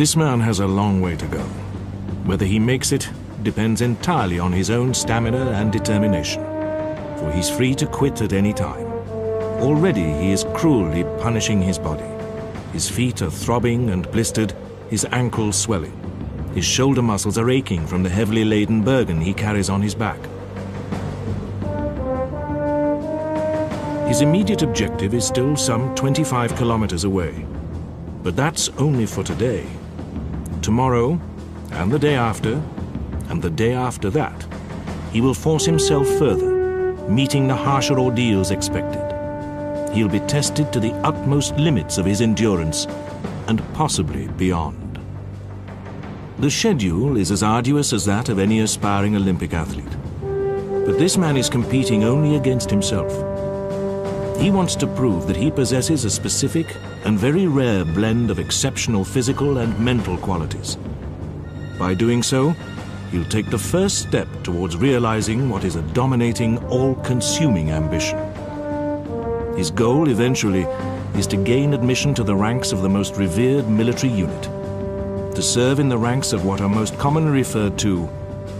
This man has a long way to go. Whether he makes it depends entirely on his own stamina and determination, for he's free to quit at any time. Already he is cruelly punishing his body. His feet are throbbing and blistered, his ankles swelling. His shoulder muscles are aching from the heavily laden burden he carries on his back. His immediate objective is still some 25 kilometers away. But that's only for today. Tomorrow, and the day after, and the day after that, he will force himself further, meeting the harsher ordeals expected. He'll be tested to the utmost limits of his endurance, and possibly beyond. The schedule is as arduous as that of any aspiring Olympic athlete. But this man is competing only against himself. He wants to prove that he possesses a specific and very rare blend of exceptional physical and mental qualities. By doing so, he'll take the first step towards realizing what is a dominating, all-consuming ambition. His goal, eventually, is to gain admission to the ranks of the most revered military unit, to serve in the ranks of what are most commonly referred to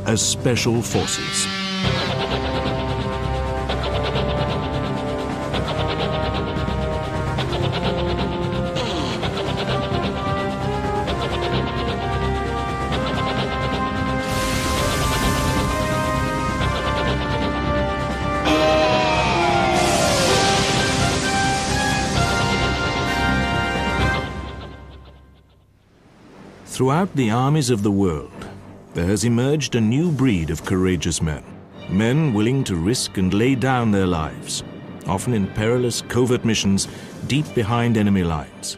as Special Forces. Throughout the armies of the world, there has emerged a new breed of courageous men. Men willing to risk and lay down their lives, often in perilous covert missions deep behind enemy lines.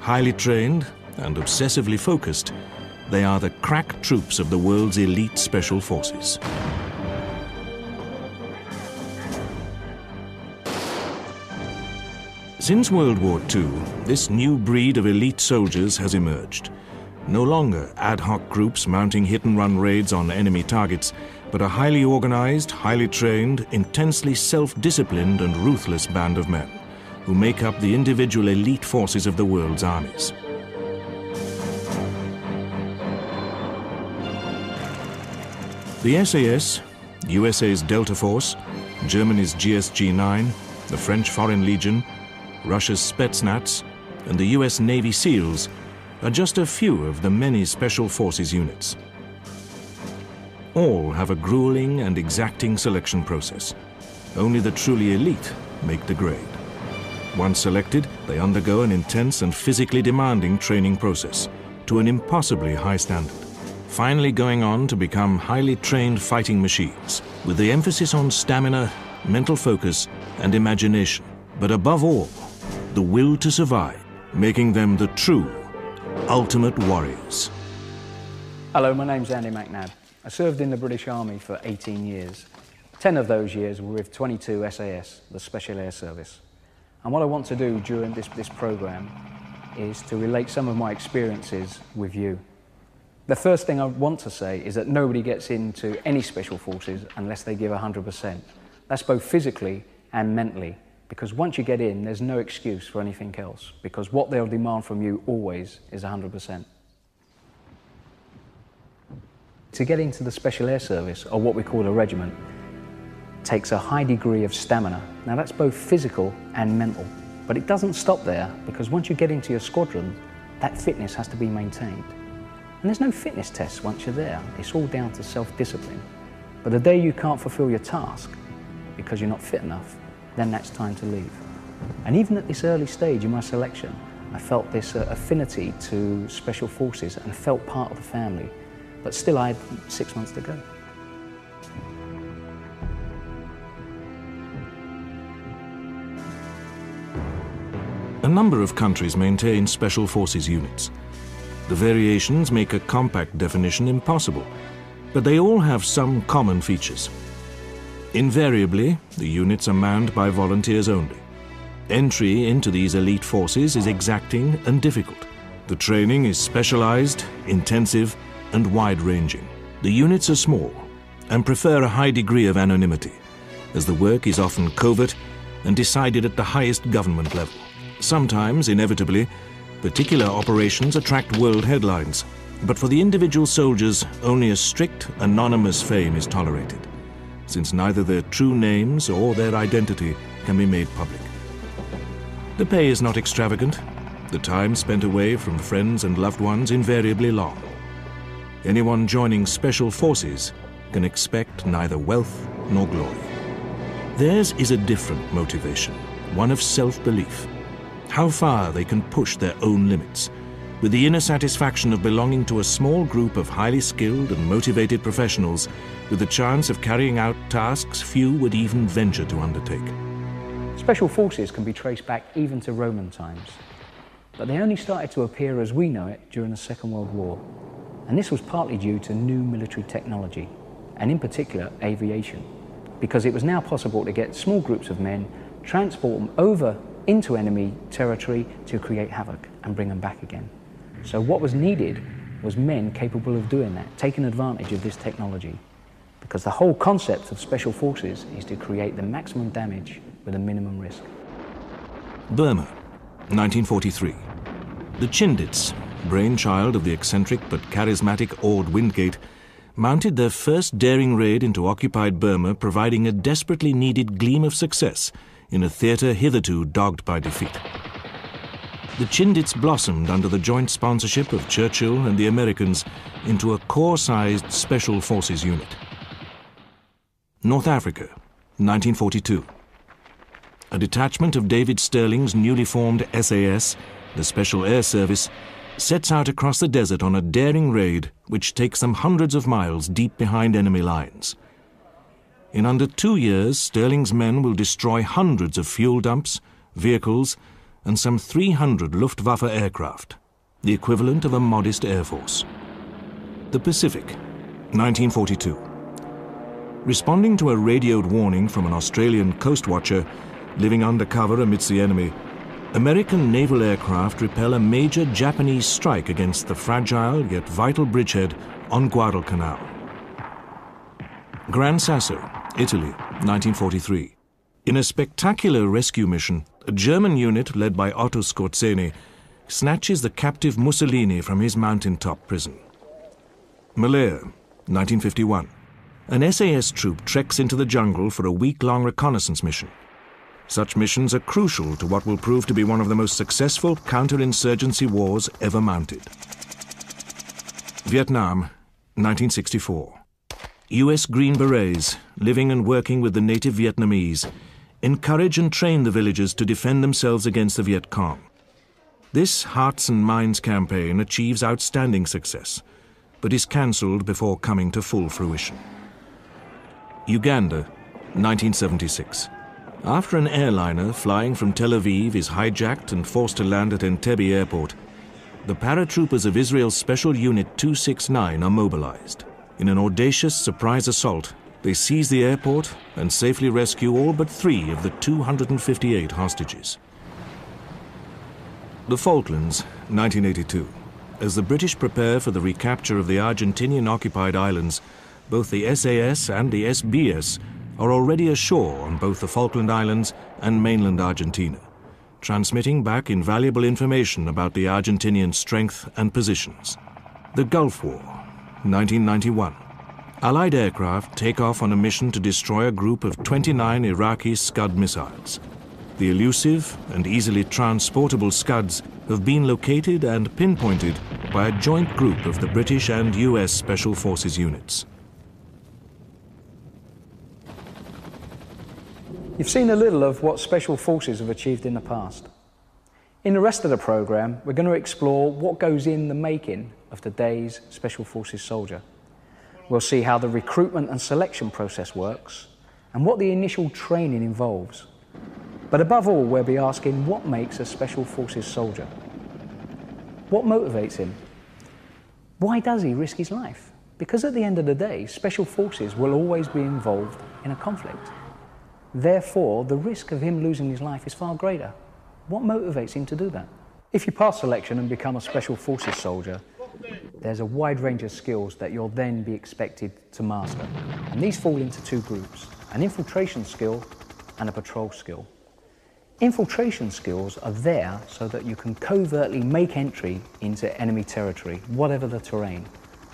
Highly trained and obsessively focused, they are the crack troops of the world's elite special forces. Since World War II, this new breed of elite soldiers has emerged. No longer ad hoc groups mounting hit-and-run raids on enemy targets, but a highly organized, highly trained, intensely self-disciplined and ruthless band of men who make up the individual elite forces of the world's armies. The SAS, USA's Delta Force, Germany's GSG-9, the French Foreign Legion, Russia's Spetsnaz, and the US Navy SEALs are just a few of the many special forces units. All have a grueling and exacting selection process. Only the truly elite make the grade. Once selected, they undergo an intense and physically demanding training process to an impossibly high standard, finally going on to become highly trained fighting machines with the emphasis on stamina, mental focus, and imagination, but above all, the will to survive, making them the true Ultimate Warriors. Hello, my name's Andy McNab. I served in the British Army for 18 years. 10 of those years were with 22 SAS, the Special Air Service. And what I want to do during this, this program is to relate some of my experiences with you. The first thing I want to say is that nobody gets into any special forces unless they give 100%. That's both physically and mentally. Because once you get in, there's no excuse for anything else, because what they'll demand from you always is 100%. To get into the Special Air Service, or what we call a regiment, takes a high degree of stamina. Now that's both physical and mental. But it doesn't stop there, because once you get into your squadron, that fitness has to be maintained. And there's no fitness tests once you're there. It's all down to self-discipline. But the day you can't fulfill your task because you're not fit enough, then that's time to leave. And even at this early stage in my selection, I felt this uh, affinity to special forces and felt part of the family. But still, I had six months to go. A number of countries maintain special forces units. The variations make a compact definition impossible, but they all have some common features. Invariably, the units are manned by volunteers only. Entry into these elite forces is exacting and difficult. The training is specialized, intensive, and wide-ranging. The units are small and prefer a high degree of anonymity, as the work is often covert and decided at the highest government level. Sometimes, inevitably, Particular operations attract world headlines, but for the individual soldiers, only a strict, anonymous fame is tolerated, since neither their true names or their identity can be made public. The pay is not extravagant, the time spent away from friends and loved ones invariably long. Anyone joining special forces can expect neither wealth nor glory. Theirs is a different motivation, one of self-belief. How far they can push their own limits, with the inner satisfaction of belonging to a small group of highly skilled and motivated professionals with the chance of carrying out tasks few would even venture to undertake. Special forces can be traced back even to Roman times, but they only started to appear as we know it during the Second World War. And this was partly due to new military technology, and in particular aviation because it was now possible to get small groups of men, transport them over into enemy territory to create havoc and bring them back again. So what was needed was men capable of doing that, taking advantage of this technology. Because the whole concept of special forces is to create the maximum damage with a minimum risk. Burma, 1943. The Chindits, brainchild of the eccentric but charismatic Orde Wingate, mounted their first daring raid into occupied Burma, providing a desperately needed gleam of success in a theatre hitherto dogged by defeat. The Chindits blossomed under the joint sponsorship of Churchill and the Americans into a corps-sized special forces unit. North Africa, 1942. A detachment of David Stirling's newly formed SAS, the Special Air Service, sets out across the desert on a daring raid which takes them hundreds of miles deep behind enemy lines. In under two years, Stirling's men will destroy hundreds of fuel dumps, vehicles, and some 300 Luftwaffe aircraft, the equivalent of a modest air force. The Pacific, 1942. Responding to a radioed warning from an Australian coast watcher living undercover amidst the enemy, American naval aircraft repel a major Japanese strike against the fragile yet vital bridgehead on Guadalcanal. Gran Sasso, Italy, 1943. In a spectacular rescue mission, a German unit led by Otto Skorzeny snatches the captive Mussolini from his mountaintop prison. Malaya, 1951. An SAS troop treks into the jungle for a week-long reconnaissance mission. Such missions are crucial to what will prove to be one of the most successful counterinsurgency wars ever mounted. Vietnam, 1964. US Green Berets, living and working with the native Vietnamese, encourage and train the villagers to defend themselves against the Viet Cong. This Hearts and Minds campaign achieves outstanding success, but is cancelled before coming to full fruition. Uganda, 1976. After an airliner flying from Tel Aviv is hijacked and forced to land at Entebbe airport, the paratroopers of Israel's Special Unit 269 are mobilized. In an audacious surprise assault, they seize the airport and safely rescue all but three of the 258 hostages. The Falklands, 1982. As the British prepare for the recapture of the Argentinian occupied islands, both the SAS and the SBS are already ashore on both the Falkland Islands and mainland Argentina, transmitting back invaluable information about the Argentinian strength and positions. The Gulf War, 1991. Allied aircraft take off on a mission to destroy a group of 29 Iraqi Scud missiles. The elusive and easily transportable Scuds have been located and pinpointed by a joint group of the British and US Special Forces units. You've seen a little of what Special Forces have achieved in the past. In the rest of the programme, we're going to explore what goes in the making of today's Special Forces soldier. We'll see how the recruitment and selection process works and what the initial training involves. But above all, we'll be asking what makes a Special Forces soldier? What motivates him? Why does he risk his life? Because at the end of the day, Special Forces will always be involved in a conflict. Therefore, the risk of him losing his life is far greater. What motivates him to do that? If you pass selection and become a Special Forces soldier, there's a wide range of skills that you'll then be expected to master. And these fall into two groups, an infiltration skill and a patrol skill. Infiltration skills are there so that you can covertly make entry into enemy territory, whatever the terrain.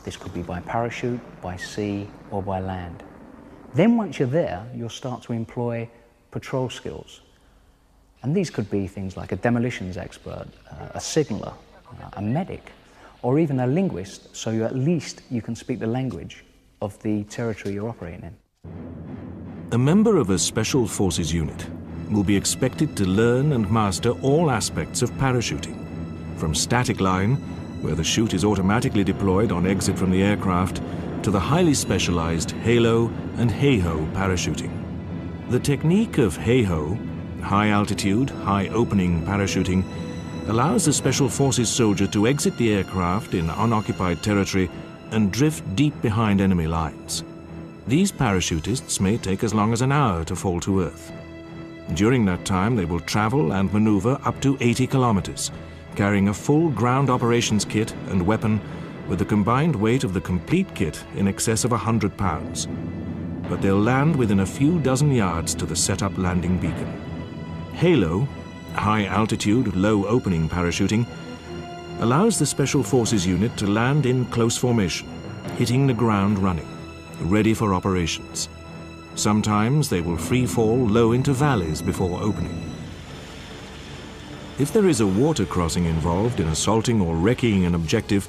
This could be by parachute, by sea, or by land. Then once you're there, you'll start to employ patrol skills. And these could be things like a demolitions expert, uh, a signaller, uh, a medic, or even a linguist, so you at least you can speak the language of the territory you're operating in. A member of a Special Forces unit will be expected to learn and master all aspects of parachuting, from static line, where the chute is automatically deployed on exit from the aircraft, to the highly specialized halo and HAHO parachuting. The technique of HAHO, high altitude, high opening parachuting, allows the Special Forces soldier to exit the aircraft in unoccupied territory and drift deep behind enemy lines. These parachutists may take as long as an hour to fall to earth. During that time, they will travel and maneuver up to 80 kilometers, carrying a full ground operations kit and weapon with a combined weight of the complete kit in excess of 100 pounds. But they'll land within a few dozen yards to the set-up landing beacon. Halo, high altitude, low opening parachuting, allows the Special Forces unit to land in close formation, hitting the ground running, ready for operations. Sometimes they will free fall low into valleys before opening. If there is a water crossing involved in assaulting or wrecking an objective,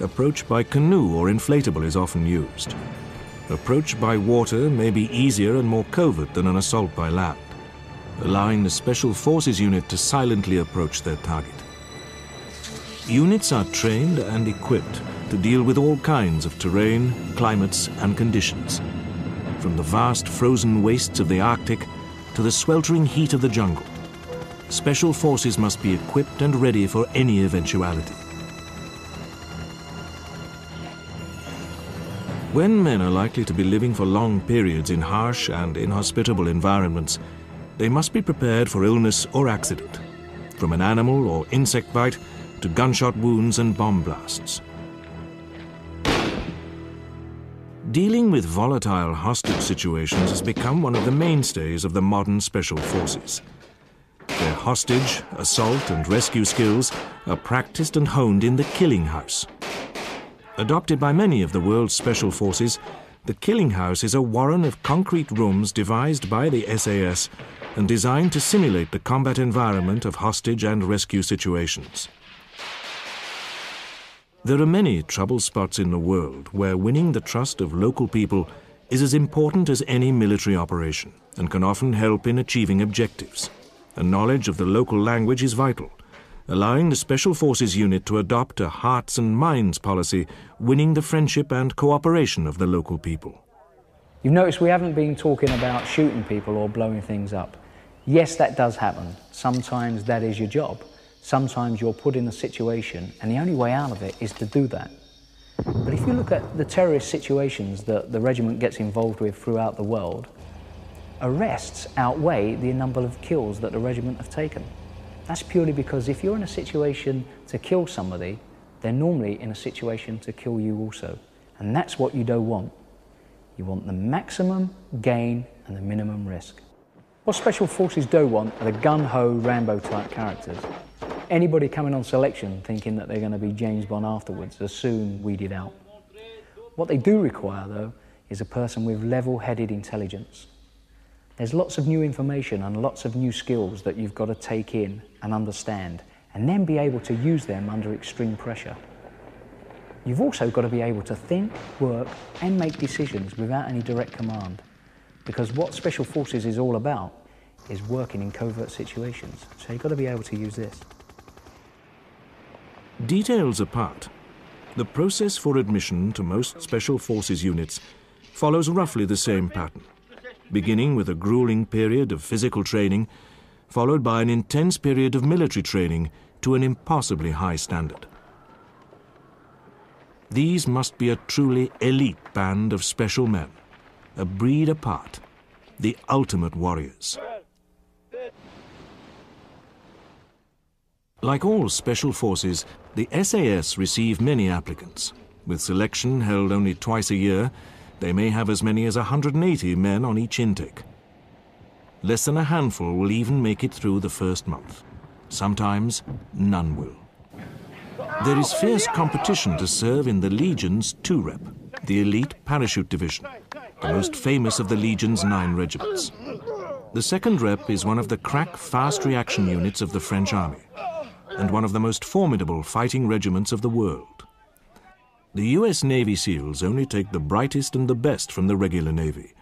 approach by canoe or inflatable is often used. Approach by water may be easier and more covert than an assault by land, allowing the Special Forces unit to silently approach their target. Units are trained and equipped to deal with all kinds of terrain, climates and conditions from the vast frozen wastes of the Arctic to the sweltering heat of the jungle. Special forces must be equipped and ready for any eventuality. When men are likely to be living for long periods in harsh and inhospitable environments, they must be prepared for illness or accident, from an animal or insect bite to gunshot wounds and bomb blasts. Dealing with volatile hostage situations has become one of the mainstays of the modern special forces. Their hostage, assault and rescue skills are practiced and honed in the killing house. Adopted by many of the world's special forces, the killing house is a warren of concrete rooms devised by the SAS and designed to simulate the combat environment of hostage and rescue situations. There are many trouble spots in the world where winning the trust of local people is as important as any military operation and can often help in achieving objectives. A knowledge of the local language is vital, allowing the Special Forces unit to adopt a hearts and minds policy, winning the friendship and cooperation of the local people. You've noticed we haven't been talking about shooting people or blowing things up. Yes, that does happen. Sometimes that is your job sometimes you're put in a situation and the only way out of it is to do that. But if you look at the terrorist situations that the regiment gets involved with throughout the world, arrests outweigh the number of kills that the regiment have taken. That's purely because if you're in a situation to kill somebody, they're normally in a situation to kill you also. And that's what you don't want. You want the maximum gain and the minimum risk. What Special Forces do want are the gun-ho Rambo type characters anybody coming on selection thinking that they're going to be James Bond afterwards are soon weeded out. What they do require, though, is a person with level headed intelligence. There's lots of new information and lots of new skills that you've got to take in and understand, and then be able to use them under extreme pressure. You've also got to be able to think, work, and make decisions without any direct command. Because what Special Forces is all about is working in covert situations. So you've got to be able to use this. Details apart, the process for admission to most Special Forces units follows roughly the same pattern, beginning with a grueling period of physical training, followed by an intense period of military training to an impossibly high standard. These must be a truly elite band of special men, a breed apart, the ultimate warriors. Like all special forces, the SAS receive many applicants. With selection held only twice a year, they may have as many as 180 men on each intake. Less than a handful will even make it through the first month. Sometimes none will. There is fierce competition to serve in the Legion's 2 Rep, the elite parachute division, the most famous of the Legion's nine regiments. The 2nd Rep is one of the crack fast reaction units of the French army and one of the most formidable fighting regiments of the world. The US Navy SEALs only take the brightest and the best from the regular Navy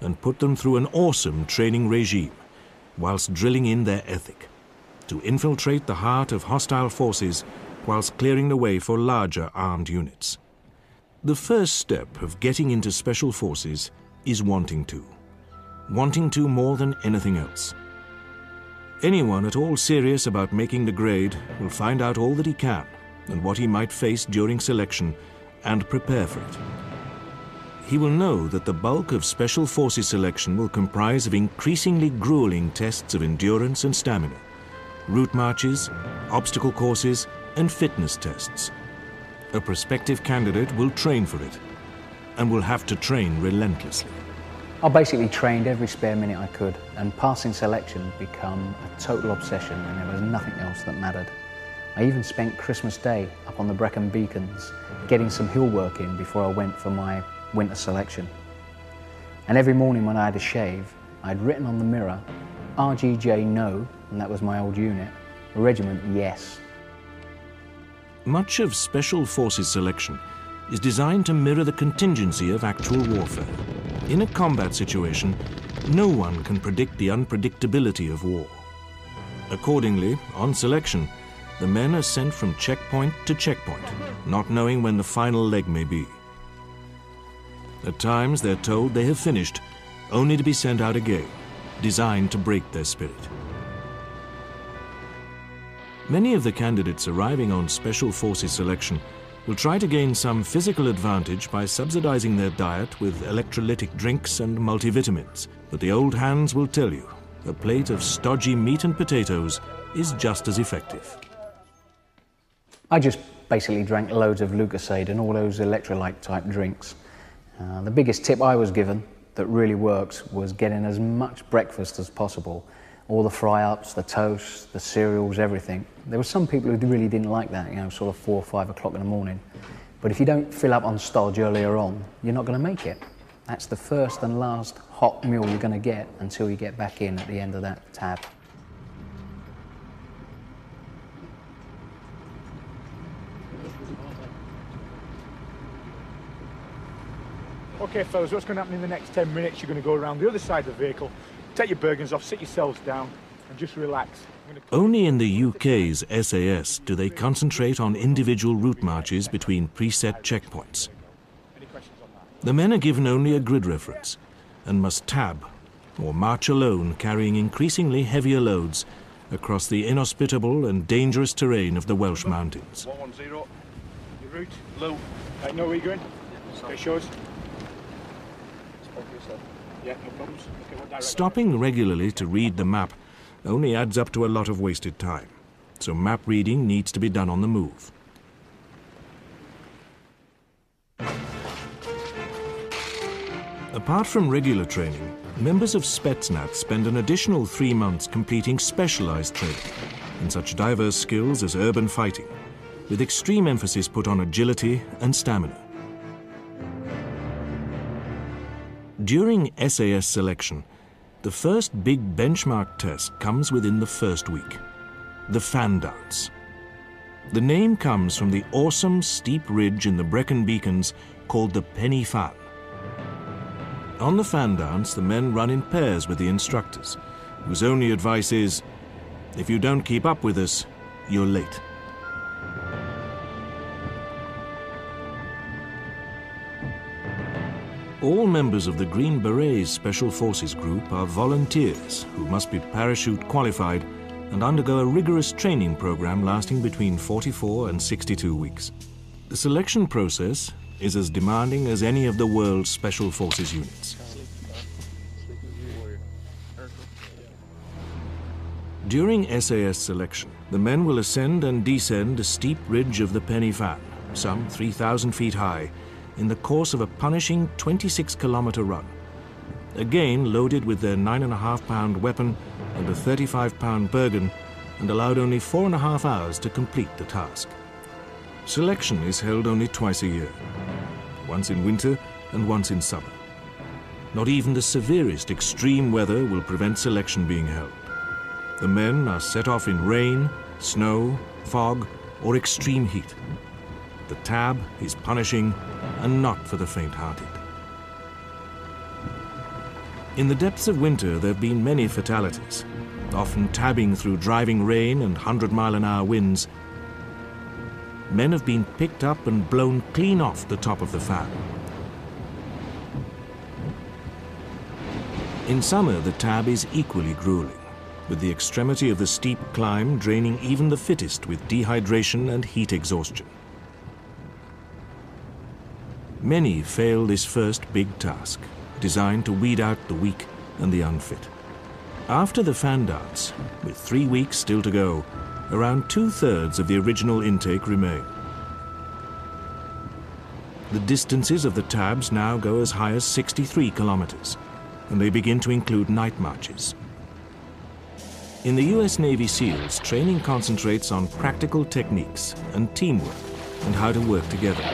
and put them through an awesome training regime whilst drilling in their ethic to infiltrate the heart of hostile forces whilst clearing the way for larger armed units. The first step of getting into special forces is wanting to. Wanting to more than anything else. Anyone at all serious about making the grade will find out all that he can and what he might face during selection and prepare for it. He will know that the bulk of Special Forces selection will comprise of increasingly grueling tests of endurance and stamina, route marches, obstacle courses, and fitness tests. A prospective candidate will train for it and will have to train relentlessly. I basically trained every spare minute I could and passing selection became a total obsession and there was nothing else that mattered. I even spent Christmas Day up on the Brecon Beacons getting some hill work in before I went for my winter selection. And every morning when I had a shave, I'd written on the mirror, RGJ no, and that was my old unit, regiment yes. Much of Special Forces selection is designed to mirror the contingency of actual warfare. In a combat situation, no one can predict the unpredictability of war. Accordingly, on selection, the men are sent from checkpoint to checkpoint, not knowing when the final leg may be. At times, they're told they have finished, only to be sent out again, designed to break their spirit. Many of the candidates arriving on Special Forces selection will try to gain some physical advantage by subsidizing their diet with electrolytic drinks and multivitamins. But the old hands will tell you a plate of stodgy meat and potatoes is just as effective. I just basically drank loads of Lucozade and all those electrolyte type drinks. Uh, the biggest tip I was given that really works was getting as much breakfast as possible all the fry ups, the toast, the cereals, everything. There were some people who really didn't like that, you know, sort of four or five o'clock in the morning. But if you don't fill up on stodge earlier on, you're not going to make it. That's the first and last hot meal you're going to get until you get back in at the end of that tab. Okay, fellas, what's going to happen in the next 10 minutes? You're going to go around the other side of the vehicle, Take your Bergens off, sit yourselves down, and just relax. Only in the UK's SAS do they concentrate on individual route marches between preset checkpoints. The men are given only a grid reference and must tab or march alone carrying increasingly heavier loads across the inhospitable and dangerous terrain of the Welsh mountains. 110, your route, low. Right, know where you're going? Okay, shows. Yeah, no problems. Stopping regularly to read the map only adds up to a lot of wasted time, so map reading needs to be done on the move. Apart from regular training, members of Spetsnaz spend an additional three months completing specialized training in such diverse skills as urban fighting, with extreme emphasis put on agility and stamina. During SAS selection, the first big benchmark test comes within the first week the fan dance. The name comes from the awesome steep ridge in the Brecon Beacons called the Pen y Fan. On the fan dance, the men run in pairs with the instructors, whose only advice is if you don't keep up with us, you're late. All members of the Green Berets Special Forces Group are volunteers who must be parachute qualified and undergo a rigorous training program lasting between 44 and 62 weeks. The selection process is as demanding as any of the world's Special Forces units. During SAS selection, the men will ascend and descend a steep ridge of the Pen y Fan, some 3,000 feet high, in the course of a punishing 26 kilometer run. again loaded with their 9.5 pound weapon and a 35 pound Bergen, and allowed only four and a half hours to complete the task. Selection is held only twice a year, once in winter and once in summer. Not even the severest extreme weather will prevent selection being held. The men are set off in rain, snow, fog, or extreme heat. The tab is punishing and not for the faint-hearted. In the depths of winter, there have been many fatalities, often tabbing through driving rain and 100 mile an hour winds. Men have been picked up and blown clean off the top of the fan. In summer, the tab is equally grueling, with the extremity of the steep climb draining even the fittest with dehydration and heat exhaustion. Many fail this first big task, designed to weed out the weak and the unfit. After the fan dance, with three weeks still to go, around two-thirds of the original intake remain. The distances of the tabs now go as high as 63 kilometers, and they begin to include night marches. In the US Navy SEALs, training concentrates on practical techniques and teamwork and how to work together.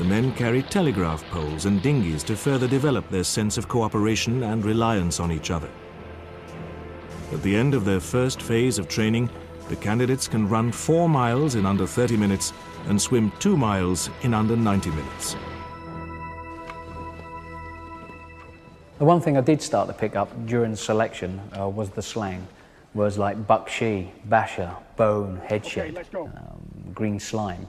The men carry telegraph poles and dinghies to further develop their sense of cooperation and reliance on each other. At the end of their first phase of training, the candidates can run four miles in under 30 minutes and swim two miles in under 90 minutes. The one thing I did start to pick up during selection uh, was the slang. Words like bakshi, basher, bone, headshed, Okay, um, green slime.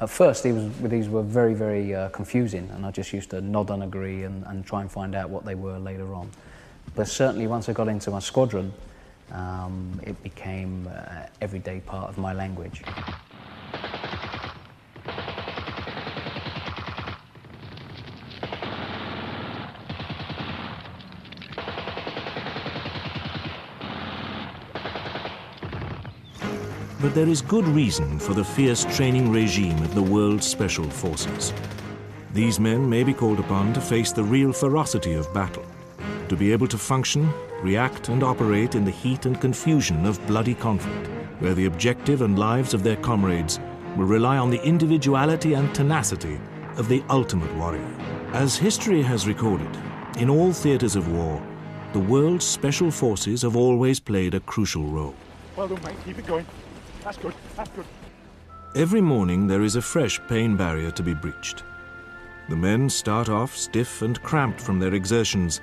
At first, these, these were very, very uh, confusing, and I just used to nod and agree and, and try and find out what they were later on. But certainly, once I got into my squadron, um, it became uh, everyday part of my language. But there is good reason for the fierce training regime of the world's special forces. These men may be called upon to face the real ferocity of battle, to be able to function, react and operate in the heat and confusion of bloody conflict, where the objective and lives of their comrades will rely on the individuality and tenacity of the ultimate warrior. As history has recorded, in all theaters of war, the world's special forces have always played a crucial role. Well done, mate. Keep it going. That's good. That's good. Every morning there is a fresh pain barrier to be breached. The men start off stiff and cramped from their exertions,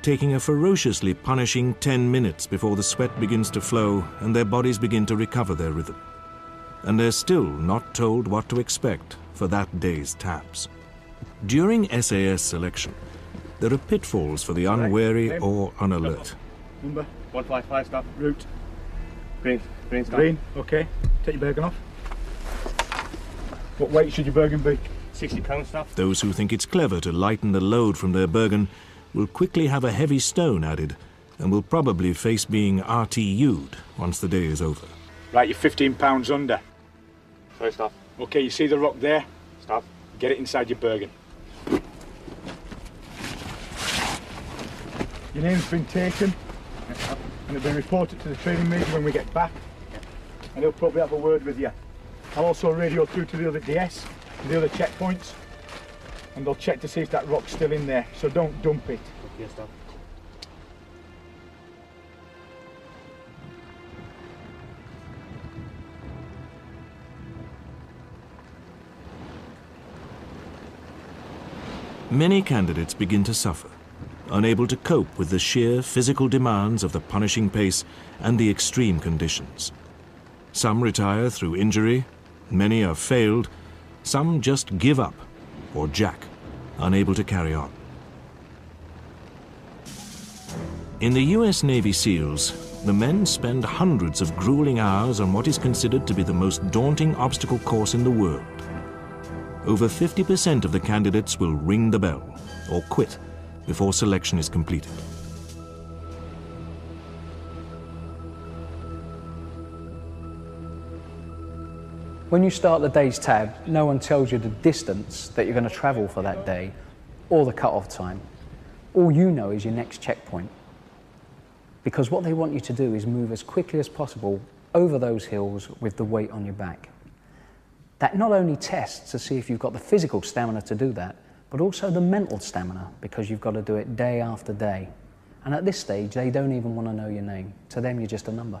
taking a ferociously punishing 10 minutes before the sweat begins to flow and their bodies begin to recover their rhythm. And they're still not told what to expect for that day's taps. During SAS selection, there are pitfalls for the unwary or unalert. Number, 155 stop. route, Green. Green stop. green. Okay. Take your Bergen off. What weight should your Bergen be? 60 pound stop. Those who think it's clever to lighten the load from their Bergen will quickly have a heavy stone added and will probably face being RTU'd once the day is over. Right, you're 15 pounds under. Sorry, stop. Okay, you see the rock there? Stop. Get it inside your Bergen. Your name's been taken and it'll be reported to the training major when we get back. And he'll probably have a word with you. I'll also radio through to the other DS, the other checkpoints, and they'll check to see if that rock's still in there. So don't dump it. Okay, stop. Many candidates begin to suffer, unable to cope with the sheer physical demands of the punishing pace and the extreme conditions. Some retire through injury, many are failed, some just give up or jack, unable to carry on. In the US Navy SEALs, the men spend hundreds of grueling hours on what is considered to be the most daunting obstacle course in the world. Over 50% of the candidates will ring the bell or quit before selection is completed. When you start the day's tab, no one tells you the distance that you're going to travel for that day or the cut-off time. all you know is your next checkpoint. Because what they want you to do is move as quickly as possible over those hills with the weight on your back. That not only tests to see if you've got the physical stamina to do that, but also the mental stamina because you've got to do it day after day. And at this stage, they don't even want to know your name. To them, you're just a number.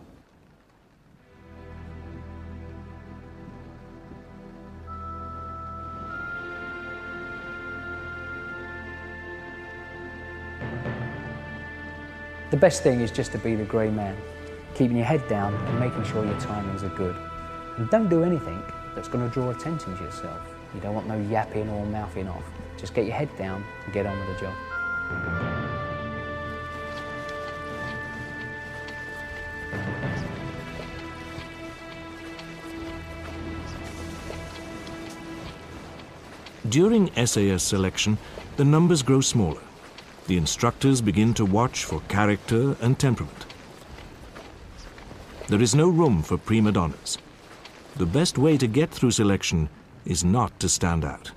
The best thing is just to be the grey man, keeping your head down and making sure your timings are good. And don't do anything that's going to draw attention to yourself. You don't want no yapping or mouthing off. Just get your head down and get on with the job. During SAS selection, the numbers grow smaller. The instructors begin to watch for character and temperament. There is no room for prima donnas. The best way to get through selection is not to stand out.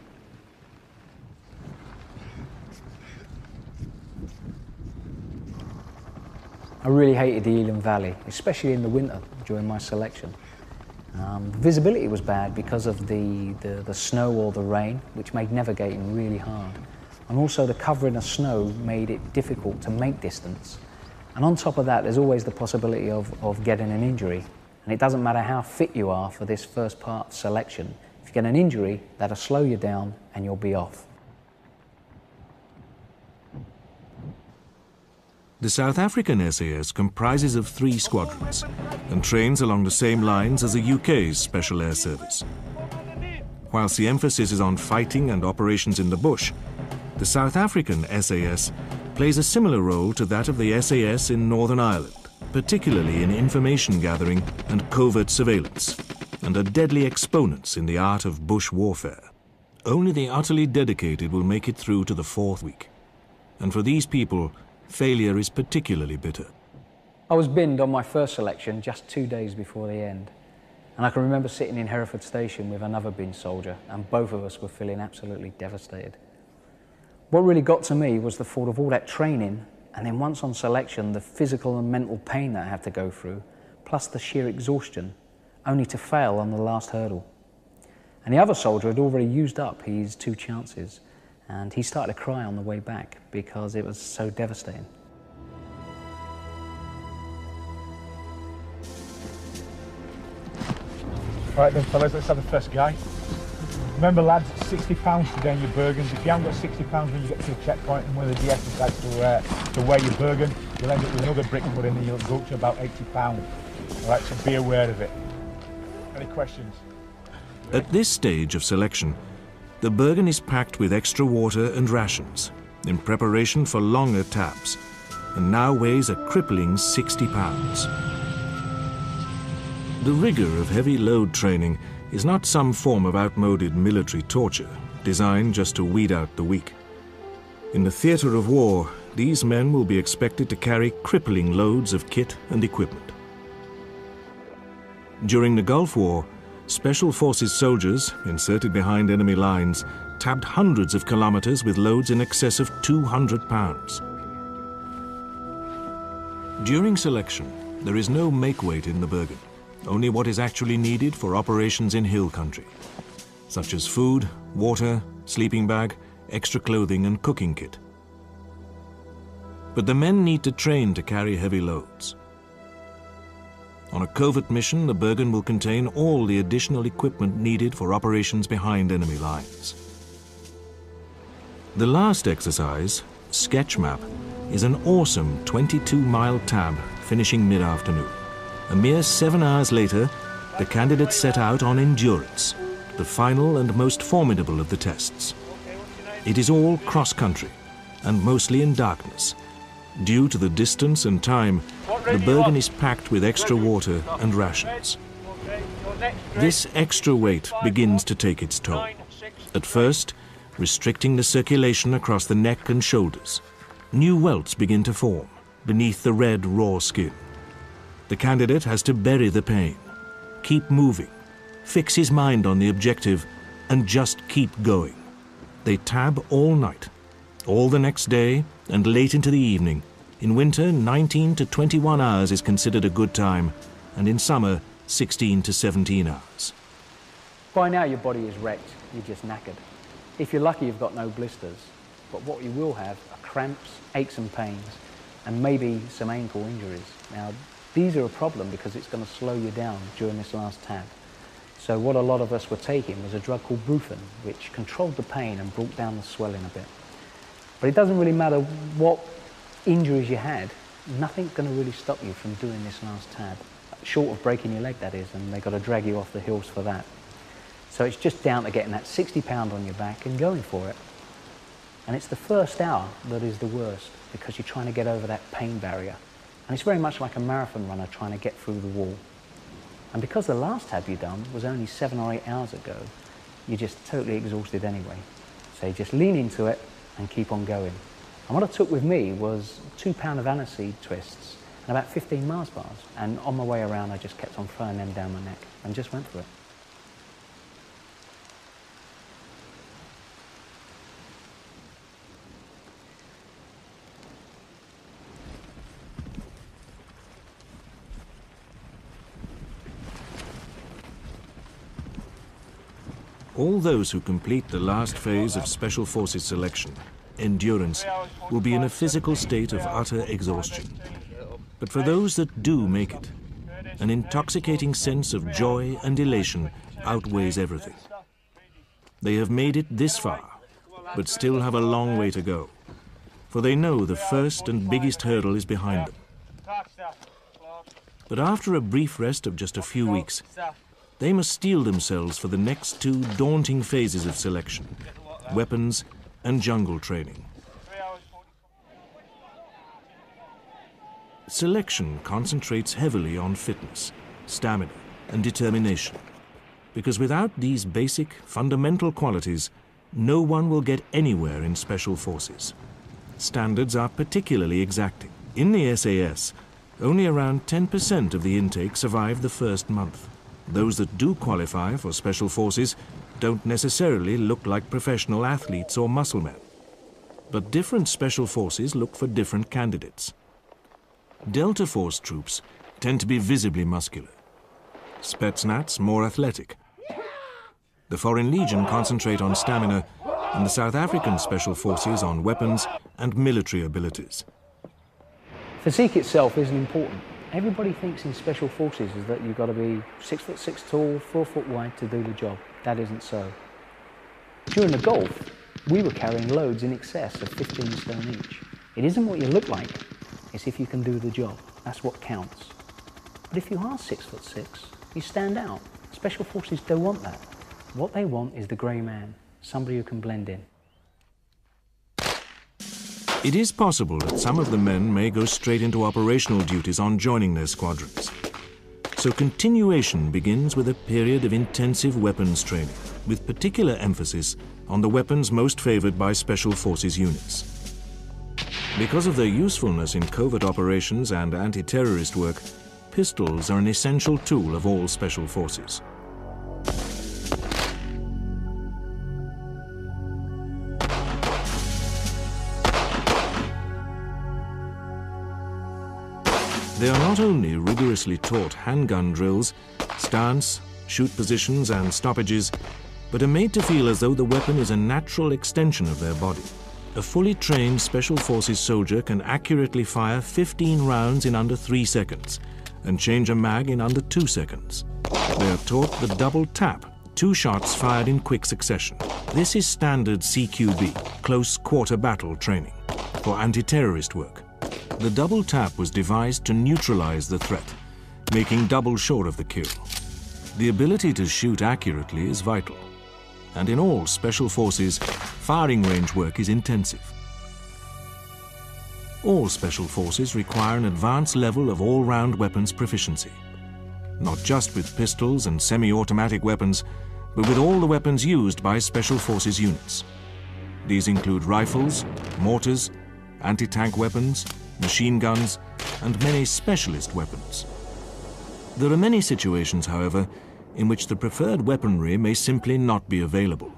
I really hated the Elan Valley, especially in the winter during my selection. Um, visibility was bad because of the, the, the snow or the rain, which made navigating really hard. And also the covering of snow made it difficult to make distance. And on top of that, there's always the possibility of, of getting an injury. And it doesn't matter how fit you are for this first part selection. If you get an injury, that'll slow you down and you'll be off. The South African SAS comprises of three squadrons and trains along the same lines as the UK's Special Air Service. Whilst the emphasis is on fighting and operations in the bush, the South African SAS plays a similar role to that of the SAS in Northern Ireland, particularly in information gathering and covert surveillance, and are deadly exponents in the art of bush warfare. Only the utterly dedicated will make it through to the fourth week. And for these people, failure is particularly bitter. I was binned on my first selection just two days before the end. And I can remember sitting in Hereford Station with another bin soldier, and both of us were feeling absolutely devastated. What really got to me was the thought of all that training, and then once on selection, the physical and mental pain that I had to go through, plus the sheer exhaustion, only to fail on the last hurdle. And the other soldier had already used up his two chances, and he started to cry on the way back because it was so devastating. Right then fellas, let's have the first guy. Remember lads, £60 to down your Bergens. If you haven't got £60 when you get to the checkpoint and of the DS decides to, uh, to wear your Bergen, you'll end up with another brick put in and you'll go to about £80. Alright, so be aware of it. Any questions? At this stage of selection, the Bergen is packed with extra water and rations in preparation for longer taps and now weighs a crippling 60 pounds. The rigor of heavy load training is not some form of outmoded military torture designed just to weed out the weak. In the theatre of war, these men will be expected to carry crippling loads of kit and equipment. During the Gulf War, Special Forces soldiers, inserted behind enemy lines, tabbed hundreds of kilometers with loads in excess of 200 pounds. During selection, there is no make weight in the Bergen, only what is actually needed for operations in hill country, such as food, water, sleeping bag, extra clothing and cooking kit. But the men need to train to carry heavy loads. On a covert mission, the Bergen will contain all the additional equipment needed for operations behind enemy lines. The last exercise, Sketch Map, is an awesome 22-mile tab finishing mid-afternoon. A mere seven hours later, the candidates set out on Endurance, the final and most formidable of the tests. It is all cross-country, and mostly in darkness. Due to the distance and time, the Bergen is packed with extra water and rations. This extra weight begins to take its toll. At first, restricting the circulation across the neck and shoulders. New welts begin to form beneath the red, raw skin. The candidate has to bury the pain, keep moving, fix his mind on the objective, and just keep going. They tab all night, all the next day and late into the evening. In winter, 19 to 21 hours is considered a good time, and in summer, 16 to 17 hours. By now, your body is wrecked, you're just knackered. If you're lucky, you've got no blisters, but what you will have are cramps, aches and pains, and maybe some ankle injuries. Now, these are a problem because it's going to slow you down during this last tab. So what a lot of us were taking was a drug called Brufen, which controlled the pain and brought down the swelling a bit. But it doesn't really matter what injuries you had, nothing's going to really stop you from doing this last tab. Short of breaking your leg, that is, and they've got to drag you off the hills for that. So it's just down to getting that 60 pound on your back and going for it. And it's the first hour that is the worst because you're trying to get over that pain barrier. And it's very much like a marathon runner trying to get through the wall. And because the last tab you done was only seven or eight hours ago, you're just totally exhausted anyway. So you just lean into it and keep on going. And what I took with me was two pound of aniseed twists and about 15 Mars bars. And on my way around, I just kept on throwing them down my neck and just went for it. All those who complete the last phase of Special Forces selection, endurance, will be in a physical state of utter exhaustion. But for those that do make it, an intoxicating sense of joy and elation outweighs everything. They have made it this far, but still have a long way to go, for they know the first and biggest hurdle is behind them. But after a brief rest of just a few weeks, they must steel themselves for the next two daunting phases of selection weapons and jungle training. Selection concentrates heavily on fitness, stamina, and determination. Because without these basic, fundamental qualities, no one will get anywhere in special forces. Standards are particularly exacting. In the SAS, only around 10% of the intake survive the first month. Those that do qualify for special forces don't necessarily look like professional athletes or muscle men. But different special forces look for different candidates. Delta Force troops tend to be visibly muscular. Spetsnaz more athletic. The Foreign Legion concentrate on stamina, and the South African Special Forces on weapons and military abilities. Physique itself isn't important. Everybody thinks in special forces is that you've got to be six foot six tall, four foot wide to do the job. That isn't so. During the Gulf, we were carrying loads in excess of 15 stone each. It isn't what you look like, it's if you can do the job. That's what counts. But if you are six foot six, you stand out. Special forces don't want that. What they want is the grey man, somebody who can blend in. It is possible that some of the men may go straight into operational duties on joining their squadrons. So continuation begins with a period of intensive weapons training, with particular emphasis on the weapons most favored by Special Forces units. Because of their usefulness in covert operations and anti-terrorist work, pistols are an essential tool of all Special Forces. They are not only rigorously taught handgun drills, stance, shoot positions and stoppages, but are made to feel as though the weapon is a natural extension of their body. A fully trained Special Forces soldier can accurately fire 15 rounds in under 3 seconds and change a mag in under 2 seconds. They are taught the double tap, two shots fired in quick succession. This is standard CQB, close quarter battle training, for anti-terrorist work. The double tap was devised to neutralize the threat, making double sure of the kill. The ability to shoot accurately is vital, and in all special forces, firing range work is intensive. All special forces require an advanced level of all-round weapons proficiency, not just with pistols and semi-automatic weapons, but with all the weapons used by special forces units. These include rifles, mortars, anti-tank weapons, machine guns, and many specialist weapons. There are many situations, however, in which the preferred weaponry may simply not be available.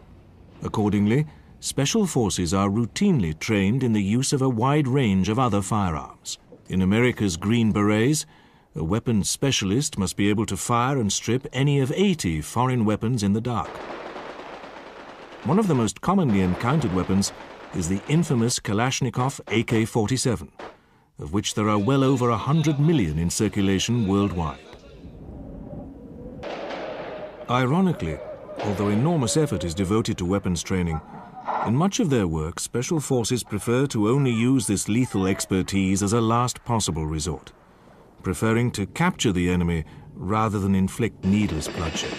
Accordingly, Special forces are routinely trained in the use of a wide range of other firearms. In America's Green Berets, a weapons specialist must be able to fire and strip any of 80 foreign weapons in the dark. One of the most commonly encountered weapons is the infamous Kalashnikov AK 47, of which there are well over 100 million in circulation worldwide. Ironically, although enormous effort is devoted to weapons training, in much of their work, special forces prefer to only use this lethal expertise as a last possible resort, preferring to capture the enemy rather than inflict needless bloodshed.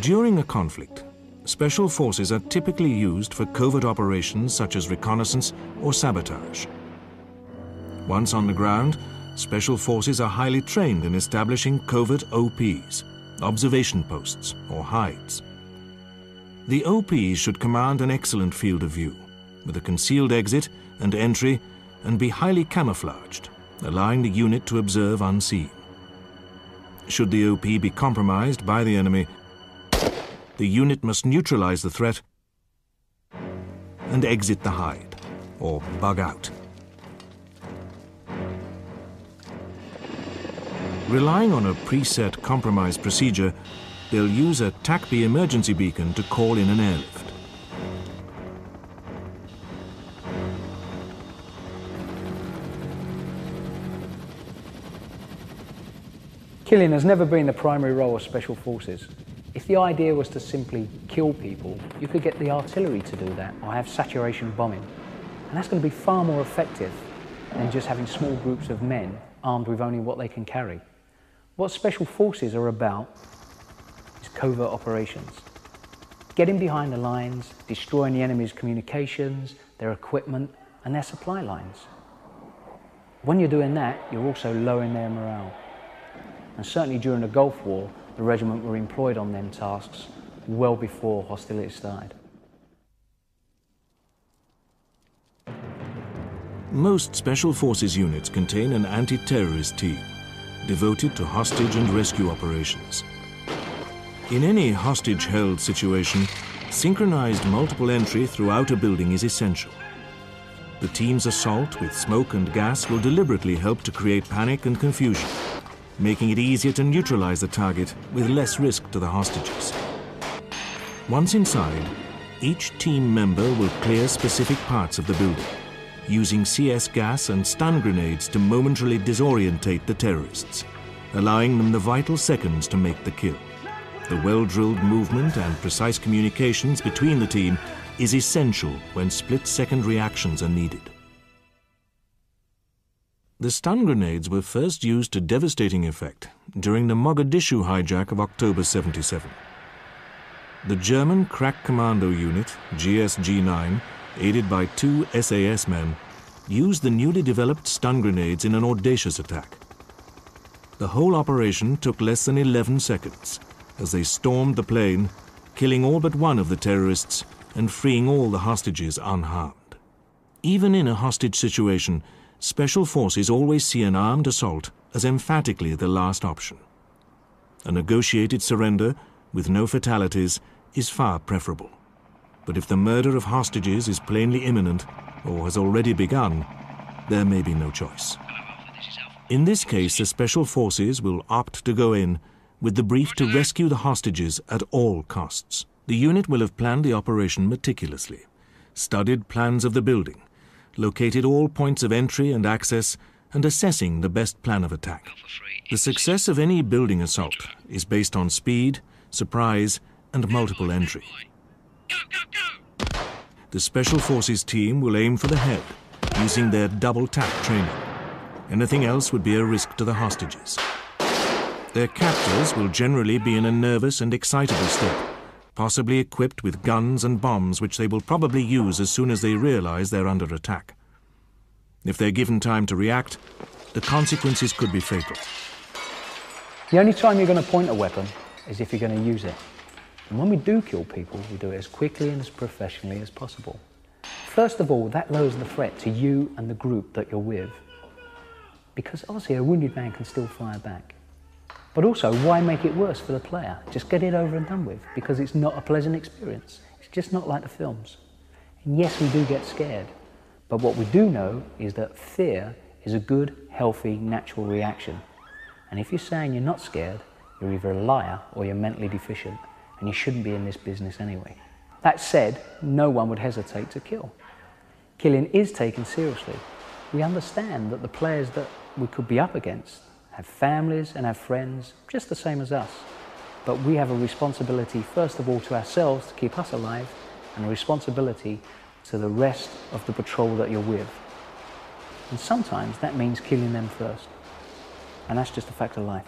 During a conflict, special forces are typically used for covert operations such as reconnaissance or sabotage. Once on the ground, special forces are highly trained in establishing covert OPs, observation posts, or hides. The OP should command an excellent field of view, with a concealed exit and entry, and be highly camouflaged, allowing the unit to observe unseen. Should the OP be compromised by the enemy, the unit must neutralize the threat and exit the hide, or bug out. Relying on a preset compromise procedure, they'll use a TACBE emergency beacon to call in an airlift. Killing has never been the primary role of special forces. The idea was to simply kill people, you could get the artillery to do that or have saturation bombing. And that's going to be far more effective than just having small groups of men armed with only what they can carry. What special forces are about is covert operations. Getting behind the lines, destroying the enemy's communications, their equipment, and their supply lines. When you're doing that, you're also lowering their morale. And certainly during the Gulf War, the regiment were employed on them tasks well before hostilities started. Most Special Forces units contain an anti-terrorist team devoted to hostage and rescue operations. In any hostage-held situation, synchronized multiple entry throughout a building is essential. The team's assault with smoke and gas will deliberately help to create panic and confusion, making it easier to neutralize the target with less risk to the hostages. Once inside, each team member will clear specific parts of the building using CS gas and stun grenades to momentarily disorientate the terrorists, allowing them the vital seconds to make the kill. The well-drilled movement and precise communications between the team is essential when split-second reactions are needed. The stun grenades were first used to devastating effect during the Mogadishu hijack of October 77. The German crack commando unit, GSG-9, aided by two SAS men, used the newly developed stun grenades in an audacious attack. The whole operation took less than 11 seconds as they stormed the plane, killing all but one of the terrorists and freeing all the hostages unharmed. Even in a hostage situation, Special Forces always see an armed assault as emphatically the last option. A negotiated surrender, with no fatalities, is far preferable. But if the murder of hostages is plainly imminent, or has already begun, there may be no choice. In this case, the Special Forces will opt to go in with the brief to rescue the hostages at all costs. The unit will have planned the operation meticulously, studied plans of the building, located all points of entry and access, and assessing the best plan of attack. The success of any building assault is based on speed, surprise, and multiple entry. The Special Forces team will aim for the head, using their double tap training. Anything else would be a risk to the hostages. Their captors will generally be in a nervous and excitable state, possibly equipped with guns and bombs which they will probably use as soon as they realize they're under attack. If they're given time to react, the consequences could be fatal. The only time you're going to point a weapon is if you're going to use it. And when we do kill people, we do it as quickly and as professionally as possible. First of all, that lowers the threat to you and the group that you're with. Because obviously a wounded man can still fire back. But also, why make it worse for the player? Just get it over and done with, because it's not a pleasant experience. It's just not like the films. And yes, we do get scared, but what we do know is that fear is a good, healthy, natural reaction. And if you're saying you're not scared, you're either a liar or you're mentally deficient, and you shouldn't be in this business anyway. That said, no one would hesitate to kill. Killing is taken seriously. We understand that the players that we could be up against have families and have friends just the same as us. But we have a responsibility, first of all, to ourselves to keep us alive, and a responsibility to the rest of the patrol that you're with. And sometimes that means killing them first. And that's just a fact of life.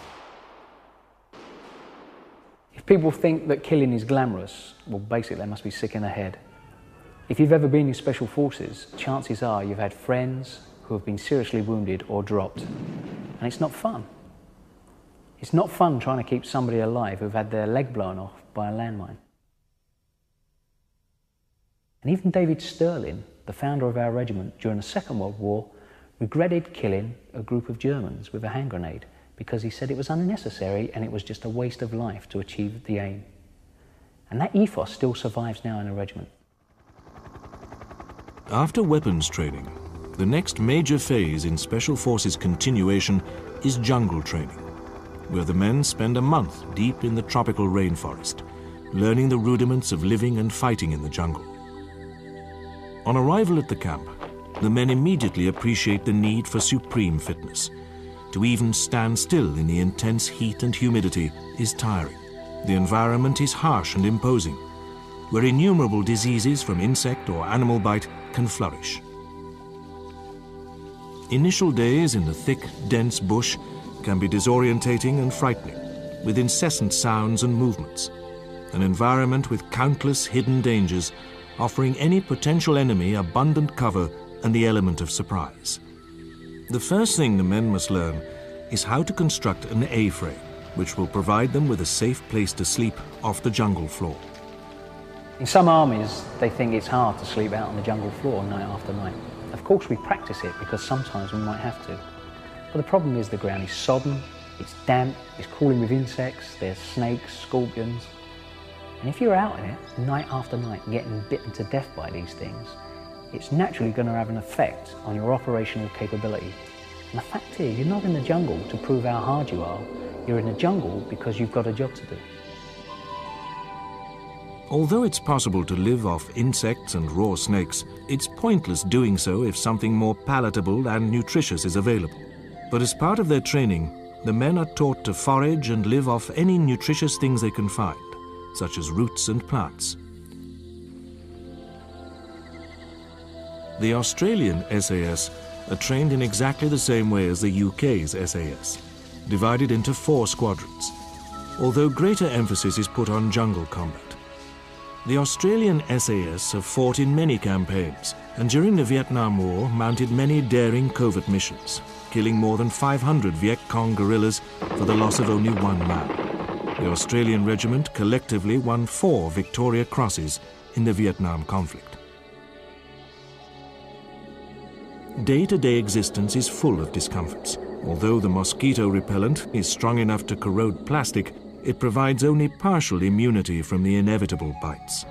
If people think that killing is glamorous, well, basically, they must be sick in the head. If you've ever been in special forces, chances are you've had friends who have been seriously wounded or dropped. And it's not fun. It's not fun trying to keep somebody alive who've had their leg blown off by a landmine. And even David Stirling, the founder of our regiment during the Second World War, regretted killing a group of Germans with a hand grenade because he said it was unnecessary and it was just a waste of life to achieve the aim. And that ethos still survives now in the regiment. After weapons training, the next major phase in Special Forces continuation is jungle training, where the men spend a month deep in the tropical rainforest, learning the rudiments of living and fighting in the jungle. On arrival at the camp, the men immediately appreciate the need for supreme fitness. To even stand still in the intense heat and humidity is tiring. The environment is harsh and imposing, where innumerable diseases from insect or animal bite can flourish. Initial days in the thick, dense bush can be disorientating and frightening, with incessant sounds and movements. An environment with countless hidden dangers offering any potential enemy abundant cover and the element of surprise. The first thing the men must learn is how to construct an A-frame, which will provide them with a safe place to sleep off the jungle floor. In some armies, they think it's hard to sleep out on the jungle floor night after night. Of course, we practice it because sometimes we might have to. But the problem is the ground is sodden, it's damp, it's crawling with insects, there's snakes, scorpions, and if you're out in it night after night getting bitten to death by these things, it's naturally going to have an effect on your operational capability. And the fact is, you're not in the jungle to prove how hard you are. You're in the jungle because you've got a job to do. Although it's possible to live off insects and raw snakes, it's pointless doing so if something more palatable and nutritious is available. But as part of their training, the men are taught to forage and live off any nutritious things they can find such as roots and plants. The Australian SAS are trained in exactly the same way as the UK's SAS, divided into four squadrons, although greater emphasis is put on jungle combat. The Australian SAS have fought in many campaigns and during the Vietnam War mounted many daring covert missions, killing more than 500 Viet Cong guerrillas for the loss of only one man. The Australian regiment collectively won four Victoria Crosses in the Vietnam conflict. Day-to-day -day existence is full of discomforts. Although the mosquito repellent is strong enough to corrode plastic, it provides only partial immunity from the inevitable bites.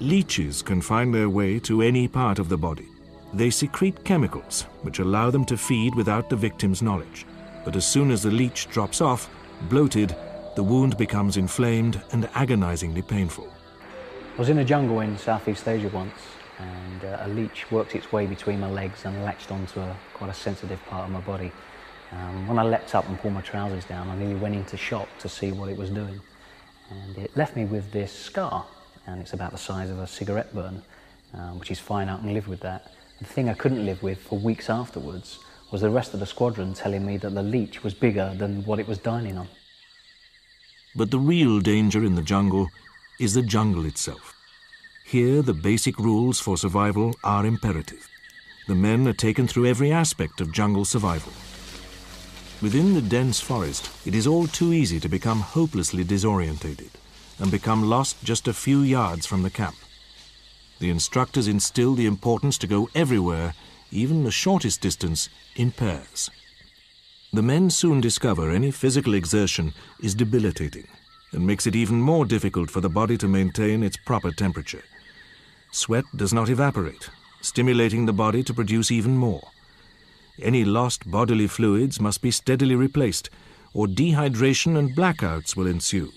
Leeches can find their way to any part of the body. They secrete chemicals which allow them to feed without the victim's knowledge. But as soon as the leech drops off, bloated, the wound becomes inflamed and agonizingly painful. I was in a jungle in Southeast Asia once, and uh, a leech worked its way between my legs and latched onto a, quite a sensitive part of my body. Um, when I leapt up and pulled my trousers down, I nearly went into shock to see what it was doing. And it left me with this scar, and it's about the size of a cigarette burn, um, which is fine, I can live with that. The thing I couldn't live with for weeks afterwards was the rest of the squadron telling me that the leech was bigger than what it was dining on. But the real danger in the jungle is the jungle itself. Here, the basic rules for survival are imperative. The men are taken through every aspect of jungle survival. Within the dense forest, it is all too easy to become hopelessly disorientated and become lost just a few yards from the camp. The instructors instill the importance to go everywhere, even the shortest distance, in pairs. The men soon discover any physical exertion is debilitating and makes it even more difficult for the body to maintain its proper temperature, Sweat does not evaporate, stimulating the body to produce even more. Any lost bodily fluids must be steadily replaced, or dehydration and blackouts will ensue.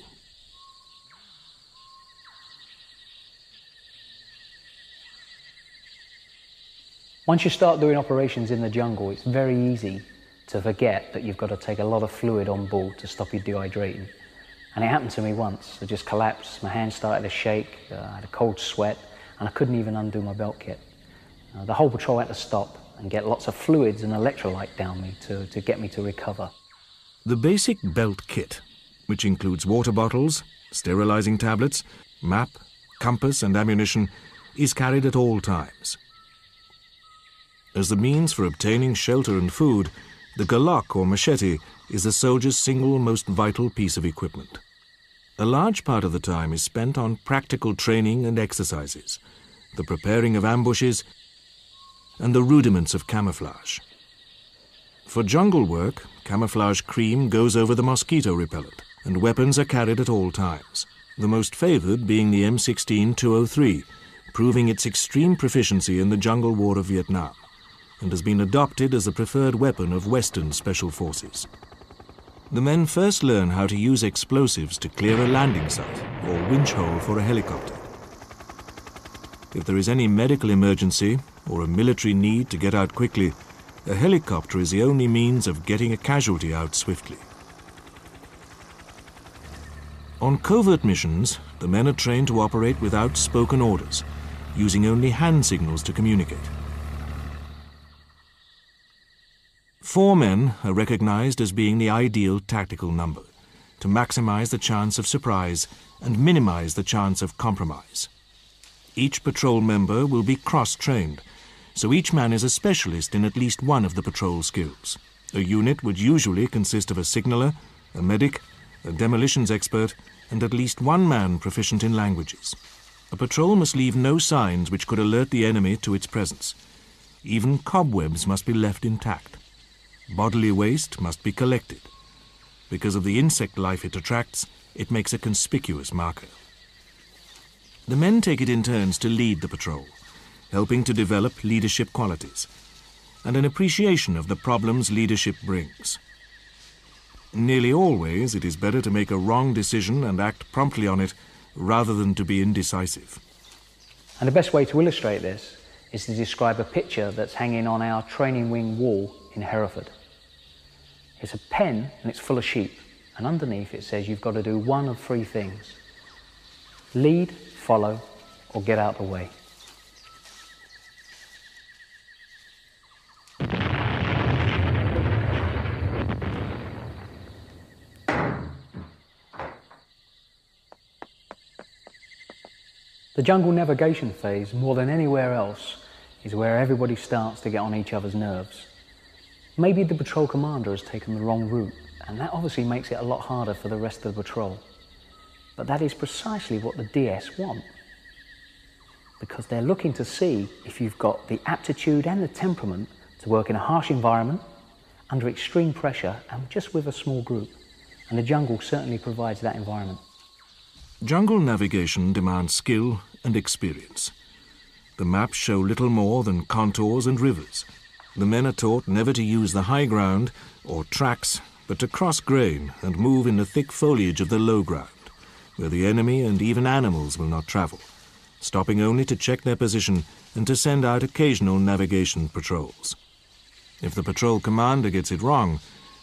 Once you start doing operations in the jungle, it's very easy to forget that you've got to take a lot of fluid on board to stop you dehydrating. And it happened to me once. I just collapsed, my hands started to shake, uh, I had a cold sweat, and I couldn't even undo my belt kit. Uh, the whole patrol had to stop and get lots of fluids and electrolyte down me to, to get me to recover. The basic belt kit, which includes water bottles, sterilizing tablets, map, compass, and ammunition, is carried at all times. As the means for obtaining shelter and food, the golok or machete is the soldier's single most vital piece of equipment. A large part of the time is spent on practical training and exercises, the preparing of ambushes, and the rudiments of camouflage. For jungle work, camouflage cream goes over the mosquito repellent, and weapons are carried at all times, the most favored being the M16 203, proving its extreme proficiency in the jungle war of Vietnam and has been adopted as the preferred weapon of Western special forces. The men first learn how to use explosives to clear a landing site or winch hole for a helicopter. If there is any medical emergency or a military need to get out quickly, a helicopter is the only means of getting a casualty out swiftly. On covert missions, the men are trained to operate without spoken orders, using only hand signals to communicate. Four men are recognized as being the ideal tactical number to maximize the chance of surprise and minimize the chance of compromise. Each patrol member will be cross trained, so each man is a specialist in at least one of the patrol skills. A unit would usually consist of a signaller, a medic, a demolitions expert, and at least one man proficient in languages. A patrol must leave no signs which could alert the enemy to its presence. Even cobwebs must be left intact. Bodily waste must be collected. Because of the insect life it attracts, it makes a conspicuous marker. The men take it in turns to lead the patrol, helping to develop leadership qualities and an appreciation of the problems leadership brings. Nearly always, it is better to make a wrong decision and act promptly on it rather than to be indecisive. And the best way to illustrate this is to describe a picture that's hanging on our training wing wall in Hereford. It's a pen and it's full of sheep, and underneath it says you've got to do one of three things lead, follow, or get out the way. The jungle navigation phase, more than anywhere else, is where everybody starts to get on each other's nerves. Maybe the patrol commander has taken the wrong route, and that obviously makes it a lot harder for the rest of the patrol. But that is precisely what the DS want. Because they're looking to see if you've got the aptitude and the temperament to work in a harsh environment, under extreme pressure, and just with a small group. And the jungle certainly provides that environment. Jungle navigation demands skill and experience. The maps show little more than contours and rivers. The men are taught never to use the high ground or tracks, but to cross grain and move in the thick foliage of the low ground, where the enemy and even animals will not travel, stopping only to check their position and to send out occasional navigation patrols. If the patrol commander gets it wrong,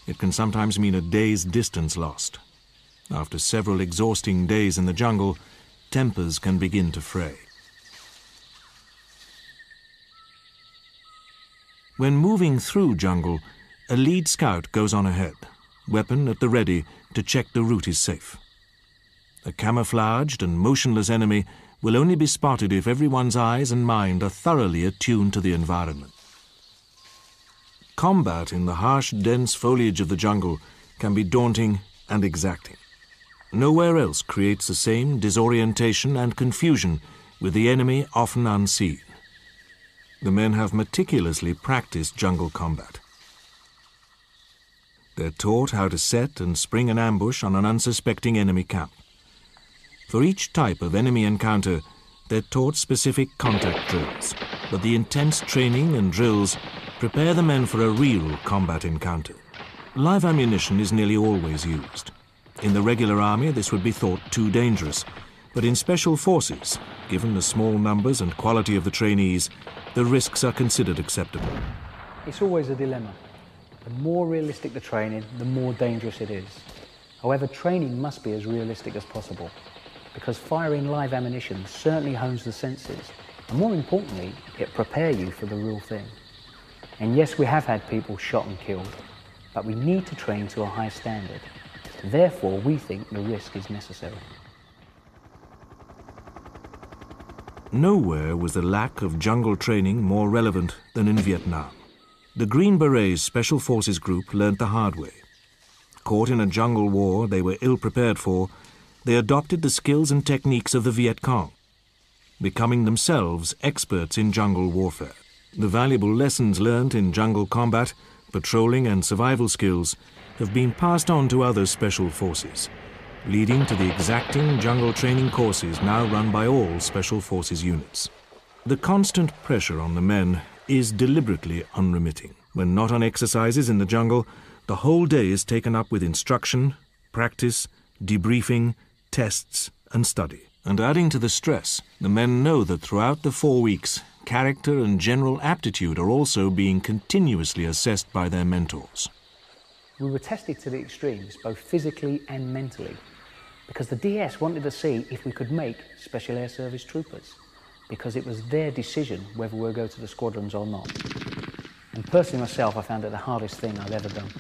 it can sometimes mean a day's distance lost. After several exhausting days in the jungle, tempers can begin to fray. When moving through jungle, a lead scout goes on ahead, weapon at the ready to check the route is safe. A camouflaged and motionless enemy will only be spotted if everyone's eyes and mind are thoroughly attuned to the environment. Combat in the harsh, dense foliage of the jungle can be daunting and exacting. Nowhere else creates the same disorientation and confusion with the enemy often unseen. The men have meticulously practiced jungle combat. They're taught how to set and spring an ambush on an unsuspecting enemy camp. For each type of enemy encounter, they're taught specific contact drills, but the intense training and drills prepare the men for a real combat encounter. Live ammunition is nearly always used. In the regular army, this would be thought too dangerous, but in special forces, given the small numbers and quality of the trainees, the risks are considered acceptable. It's always a dilemma. The more realistic the training, the more dangerous it is. However, training must be as realistic as possible because firing live ammunition certainly hones the senses and more importantly, it prepares you for the real thing. And yes, we have had people shot and killed, but we need to train to a high standard. Therefore, we think the risk is necessary. Nowhere was the lack of jungle training more relevant than in Vietnam. The Green Berets Special Forces Group learnt the hard way. Caught in a jungle war they were ill prepared for, they adopted the skills and techniques of the Viet Cong, becoming themselves experts in jungle warfare. The valuable lessons learnt in jungle combat, patrolling, and survival skills have been passed on to other special forces, leading to the exacting jungle training courses now run by all special forces units. The constant pressure on the men is deliberately unremitting. When not on exercises in the jungle, the whole day is taken up with instruction, practice, debriefing, tests, and study. And adding to the stress, the men know that throughout the four weeks, character and general aptitude are also being continuously assessed by their mentors. We were tested to the extremes, both physically and mentally, because the DS wanted to see if we could make Special Air Service troopers, because it was their decision whether we'll go to the squadrons or not. And personally myself, I found it the hardest thing I've ever done.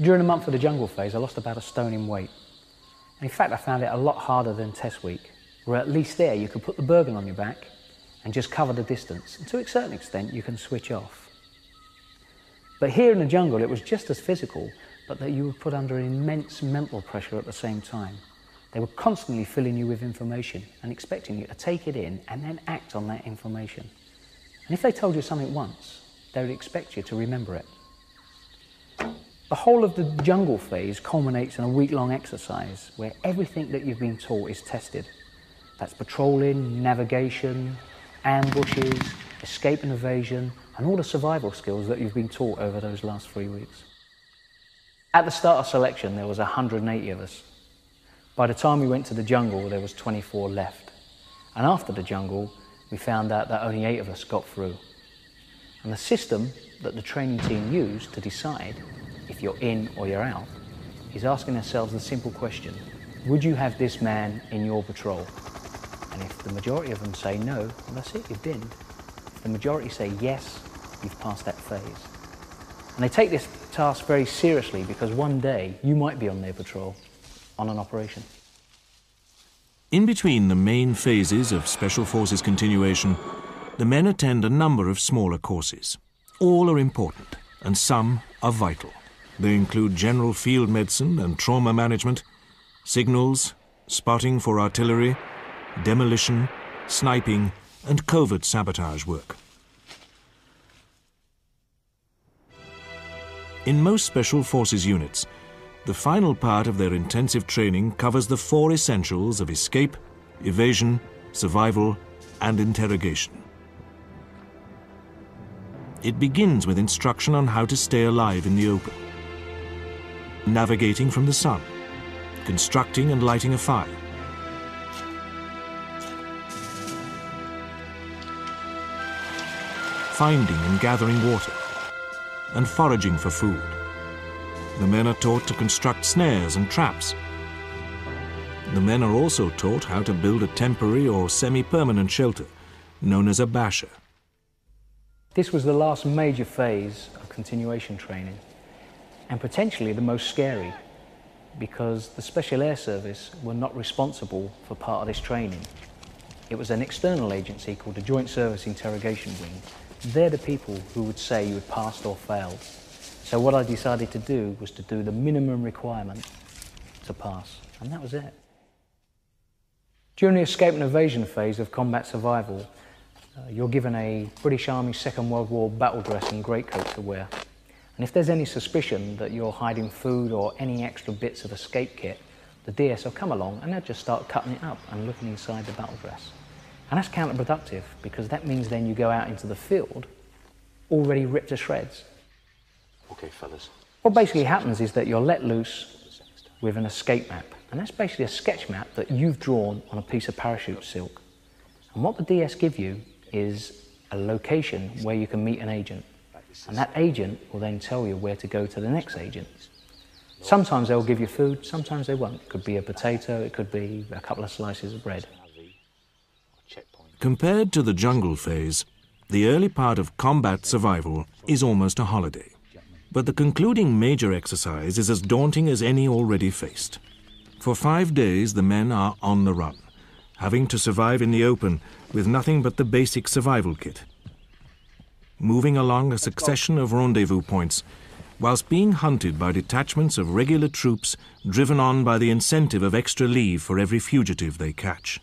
During the month of the jungle phase, I lost about a stone in weight. In fact, I found it a lot harder than test week, where at least there you could put the burden on your back and just cover the distance. And to a certain extent, you can switch off. But here in the jungle, it was just as physical, but that you were put under immense mental pressure at the same time. They were constantly filling you with information and expecting you to take it in and then act on that information. And if they told you something once, they would expect you to remember it. The whole of the jungle phase culminates in a week-long exercise where everything that you've been taught is tested. That's patrolling, navigation, ambushes, escape and evasion, and all the survival skills that you've been taught over those last three weeks. At the start of selection, there was 180 of us. By the time we went to the jungle, there was 24 left. And after the jungle, we found out that only eight of us got through. And the system that the training team used to decide if you're in or you're out, is asking ourselves the simple question, would you have this man in your patrol? And if the majority of them say no, well, that's it, you've been. If the majority say yes, you've passed that phase. And they take this task very seriously because one day you might be on their patrol on an operation. In between the main phases of Special Forces continuation, the men attend a number of smaller courses. All are important, and some are vital. They include general field medicine and trauma management, signals, spotting for artillery, demolition, sniping, and covert sabotage work. In most Special Forces units, the final part of their intensive training covers the four essentials of escape, evasion, survival, and interrogation. It begins with instruction on how to stay alive in the open navigating from the sun, constructing and lighting a fire, finding and gathering water, and foraging for food. The men are taught to construct snares and traps. The men are also taught how to build a temporary or semi-permanent shelter, known as a basher. This was the last major phase of continuation training and potentially the most scary because the Special Air Service were not responsible for part of this training. It was an external agency called the Joint Service Interrogation Wing. They're the people who would say you had passed or failed. So what I decided to do was to do the minimum requirement to pass, and that was it. During the escape and evasion phase of combat survival, uh, you're given a British Army Second World War battle dress and greatcoat to wear. And if there's any suspicion that you're hiding food or any extra bits of escape kit, the DS will come along and they'll just start cutting it up and looking inside the battle dress. And that's counterproductive because that means then you go out into the field already ripped to shreds. Okay, fellas. What basically happens is that you're let loose with an escape map. And that's basically a sketch map that you've drawn on a piece of parachute silk. And what the DS give you is a location where you can meet an agent. And that agent will then tell you where to go to the next agent. Sometimes they'll give you food, sometimes they won't. It could be a potato, it could be a couple of slices of bread. Compared to the jungle phase, the early part of combat survival is almost a holiday. But the concluding major exercise is as daunting as any already faced. For five days, the men are on the run, having to survive in the open with nothing but the basic survival kit. Moving along a succession of rendezvous points, whilst being hunted by detachments of regular troops driven on by the incentive of extra leave for every fugitive they catch.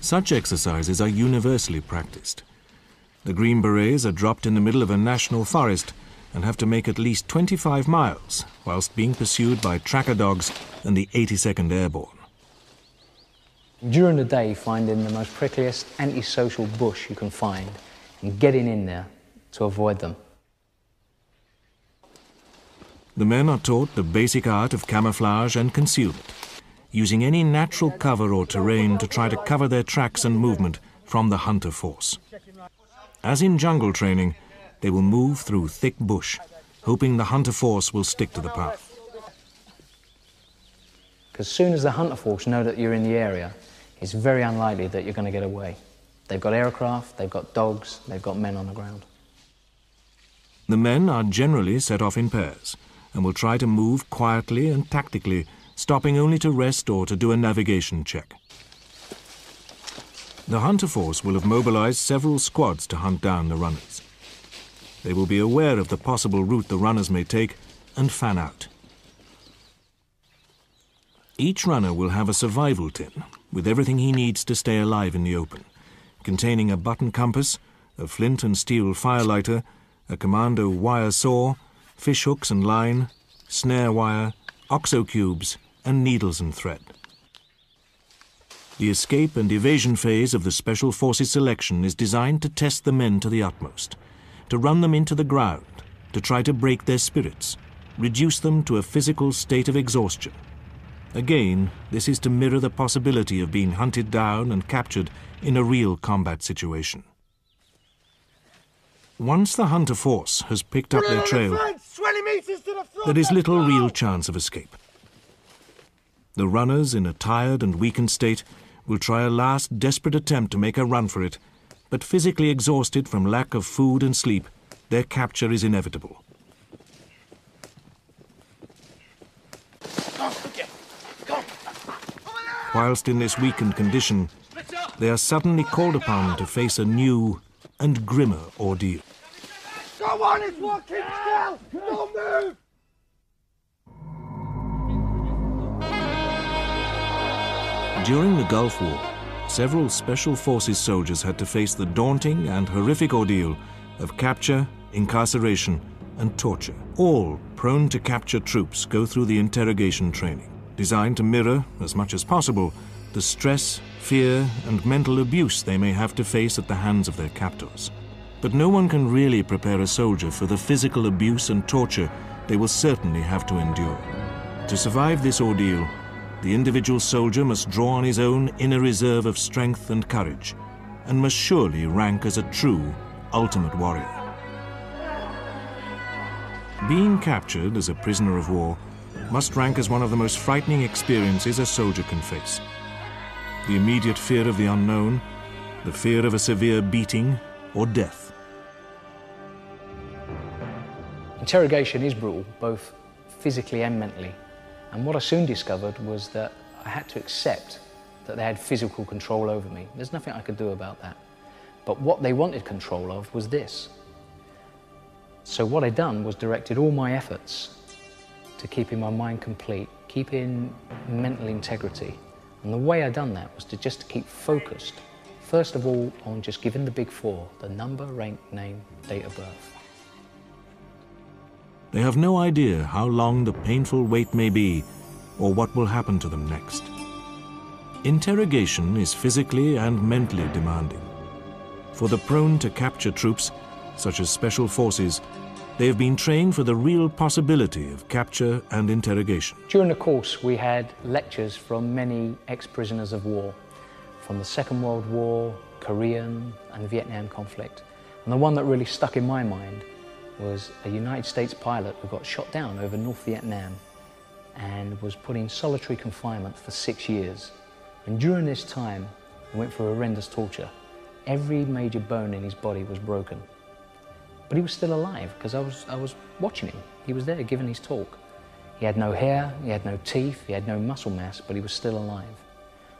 Such exercises are universally practiced. The Green Berets are dropped in the middle of a national forest and have to make at least 25 miles whilst being pursued by tracker dogs and the 82nd Airborne. During the day, finding the most prickliest antisocial bush you can find and getting in there to avoid them. The men are taught the basic art of camouflage and concealment, using any natural cover or terrain to try to cover their tracks and movement from the hunter force. As in jungle training, they will move through thick bush, hoping the hunter force will stick to the path. Because as soon as the hunter force know that you're in the area, it's very unlikely that you're going to get away. They've got aircraft, they've got dogs, they've got men on the ground. The men are generally set off in pairs and will try to move quietly and tactically, stopping only to rest or to do a navigation check. The hunter force will have mobilized several squads to hunt down the runners. They will be aware of the possible route the runners may take and fan out. Each runner will have a survival tin with everything he needs to stay alive in the open, containing a button compass, a flint and steel firelighter, a commando wire saw, fish hooks and line, snare wire, oxo cubes, and needles and thread. The escape and evasion phase of the Special Forces selection is designed to test the men to the utmost, to run them into the ground, to try to break their spirits, reduce them to a physical state of exhaustion. Again, this is to mirror the possibility of being hunted down and captured in a real combat situation. Once the hunter force has picked up their trail, there is little real chance of escape. The runners, in a tired and weakened state, will try a last desperate attempt to make a run for it, but physically exhausted from lack of food and sleep, their capture is inevitable. Whilst in this weakened condition, they are suddenly called upon to face a new and grimmer ordeal. Go on, it's walking still! Don't move! During the Gulf War, several Special Forces soldiers had to face the daunting and horrific ordeal of capture, incarceration, and torture. All prone to capture troops go through the interrogation training, designed to mirror, as much as possible, the stress, fear, and mental abuse they may have to face at the hands of their captors. But no one can really prepare a soldier for the physical abuse and torture they will certainly have to endure. To survive this ordeal, the individual soldier must draw on his own inner reserve of strength and courage, and must surely rank as a true ultimate warrior. Being captured as a prisoner of war must rank as one of the most frightening experiences a soldier can face. The immediate fear of the unknown, the fear of a severe beating or death. Interrogation is brutal, both physically and mentally. And what I soon discovered was that I had to accept that they had physical control over me. There's nothing I could do about that. But what they wanted control of was this. So what I'd done was directed all my efforts to keeping my mind complete, keeping mental integrity. And the way I'd done that was to just keep focused, first of all, on just giving the big four, the number, rank, name, date of birth. They have no idea how long the painful wait may be or what will happen to them next. Interrogation is physically and mentally demanding. For the prone to capture troops, such as special forces, they have been trained for the real possibility of capture and interrogation. During the course, we had lectures from many ex-prisoners of war, from the Second World War, Korean and Vietnam conflict. And the one that really stuck in my mind was a United States pilot who got shot down over North Vietnam and was put in solitary confinement for six years. And during this time, he went through horrendous torture. Every major bone in his body was broken. But he was still alive because I was, I was watching him. He was there giving his talk. He had no hair, he had no teeth, he had no muscle mass, but he was still alive.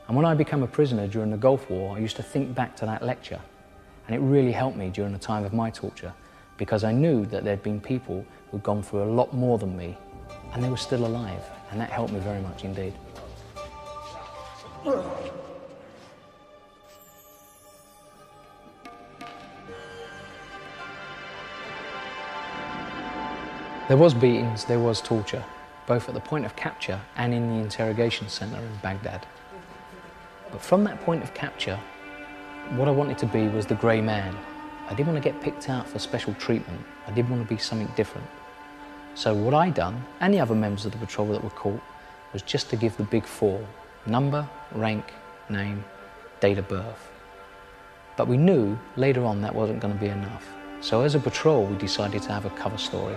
And when I became a prisoner during the Gulf War, I used to think back to that lecture. And it really helped me during the time of my torture because I knew that there'd been people who'd gone through a lot more than me and they were still alive. And that helped me very much indeed. There was beatings, there was torture, both at the point of capture and in the interrogation centre in Baghdad. But from that point of capture, what I wanted to be was the grey man. I didn't want to get picked out for special treatment. I didn't want to be something different. So what I done, and the other members of the patrol that were caught, was just to give the big four, number, rank, name, date of birth. But we knew later on that wasn't going to be enough. So as a patrol, we decided to have a cover story.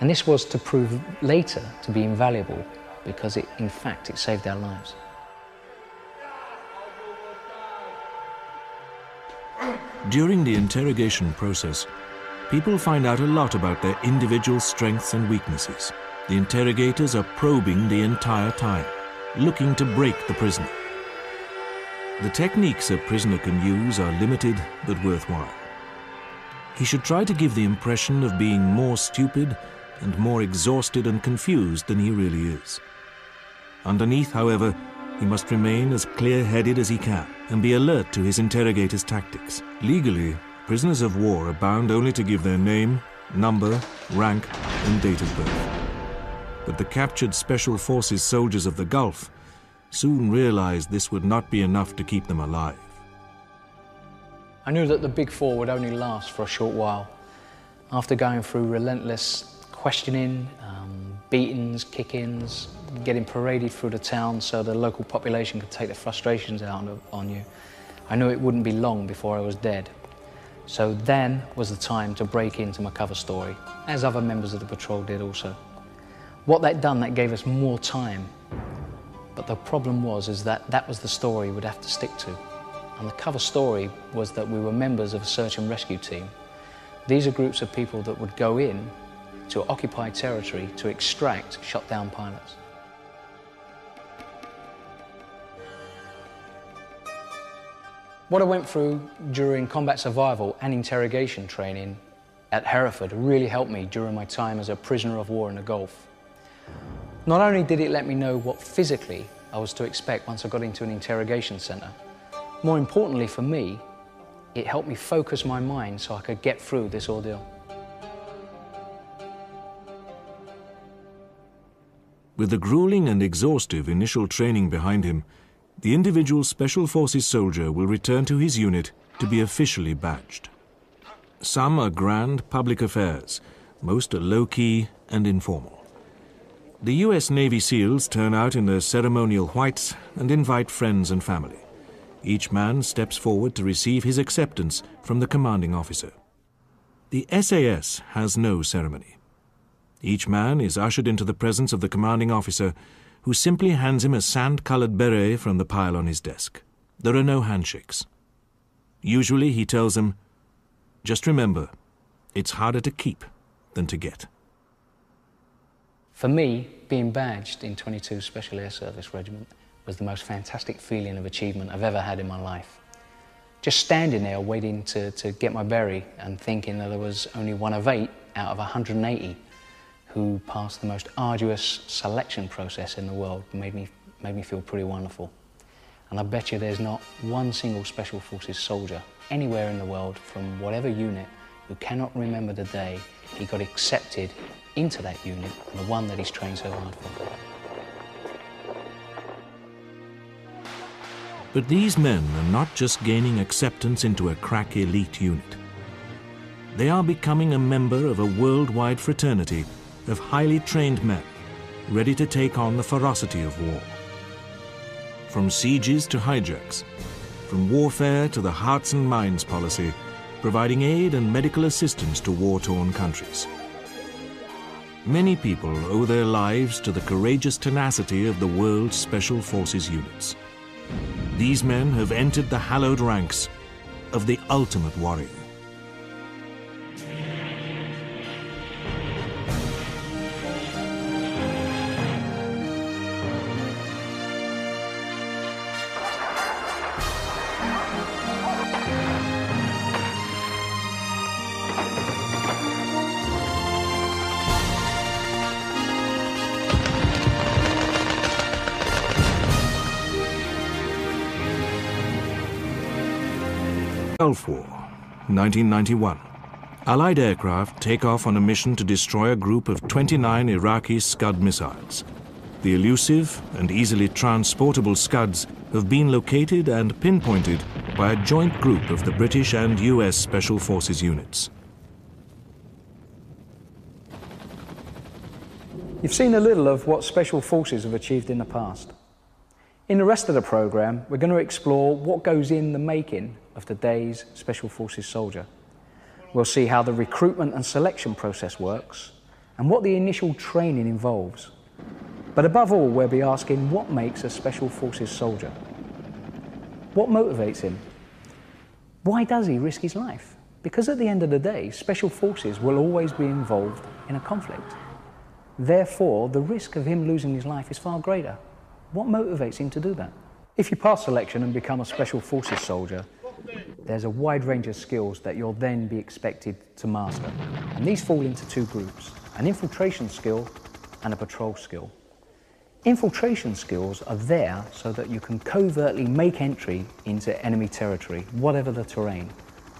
And this was to prove later to be invaluable because it, in fact, it saved our lives. During the interrogation process, people find out a lot about their individual strengths and weaknesses. The interrogators are probing the entire time, looking to break the prisoner. The techniques a prisoner can use are limited but worthwhile. He should try to give the impression of being more stupid and more exhausted and confused than he really is. Underneath, however, he must remain as clear-headed as he can and be alert to his interrogator's tactics. Legally, prisoners of war are bound only to give their name, number, rank, and date of birth. But the captured Special Forces soldiers of the Gulf soon realized this would not be enough to keep them alive. I knew that the Big Four would only last for a short while. After going through relentless questioning, um, beatings, kick-ins, getting paraded through the town so the local population could take their frustrations out on you, I knew it wouldn't be long before I was dead. So then was the time to break into my cover story, as other members of the patrol did also. What that done, that gave us more time. But the problem was is that that was the story we'd have to stick to. And the cover story was that we were members of a search and rescue team. These are groups of people that would go in to occupy territory to extract shot down pilots. What I went through during combat survival and interrogation training at Hereford really helped me during my time as a prisoner of war in the Gulf. Not only did it let me know what physically I was to expect once I got into an interrogation centre, more importantly for me, it helped me focus my mind so I could get through this ordeal. With the grueling and exhaustive initial training behind him, the individual Special Forces soldier will return to his unit to be officially badged. Some are grand public affairs, most are low-key and informal. The US Navy SEALs turn out in their ceremonial whites and invite friends and family. Each man steps forward to receive his acceptance from the commanding officer. The SAS has no ceremony. Each man is ushered into the presence of the commanding officer, who simply hands him a sand-colored beret from the pile on his desk. There are no handshakes. Usually he tells them, just remember, it's harder to keep than to get. For me, being badged in 22 Special Air Service Regiment was the most fantastic feeling of achievement I've ever had in my life. Just standing there waiting to, to get my berry and thinking that I was only one of eight out of 180 who passed the most arduous selection process in the world made me, made me feel pretty wonderful. And I bet you there's not one single Special Forces soldier anywhere in the world from whatever unit who cannot remember the day he got accepted into that unit and the one that he's trained so hard for. But these men are not just gaining acceptance into a crack elite unit. They are becoming a member of a worldwide fraternity of highly trained men ready to take on the ferocity of war. From sieges to hijacks, from warfare to the hearts and minds policy, providing aid and medical assistance to war-torn countries. Many people owe their lives to the courageous tenacity of the world's Special Forces units. These men have entered the hallowed ranks of the ultimate warrior. Gulf War, 1991. Allied aircraft take off on a mission to destroy a group of 29 Iraqi Scud missiles. The elusive and easily transportable Scuds have been located and pinpointed by a joint group of the British and US Special Forces units. You've seen a little of what Special Forces have achieved in the past. In the rest of the programme, we're going to explore what goes in the making of today's Special Forces soldier. We'll see how the recruitment and selection process works and what the initial training involves. But above all, we'll be asking what makes a Special Forces soldier? What motivates him? Why does he risk his life? Because at the end of the day, Special Forces will always be involved in a conflict. Therefore, the risk of him losing his life is far greater. What motivates him to do that? If you pass selection and become a Special Forces soldier, there's a wide range of skills that you'll then be expected to master. And these fall into two groups, an infiltration skill and a patrol skill. Infiltration skills are there so that you can covertly make entry into enemy territory, whatever the terrain.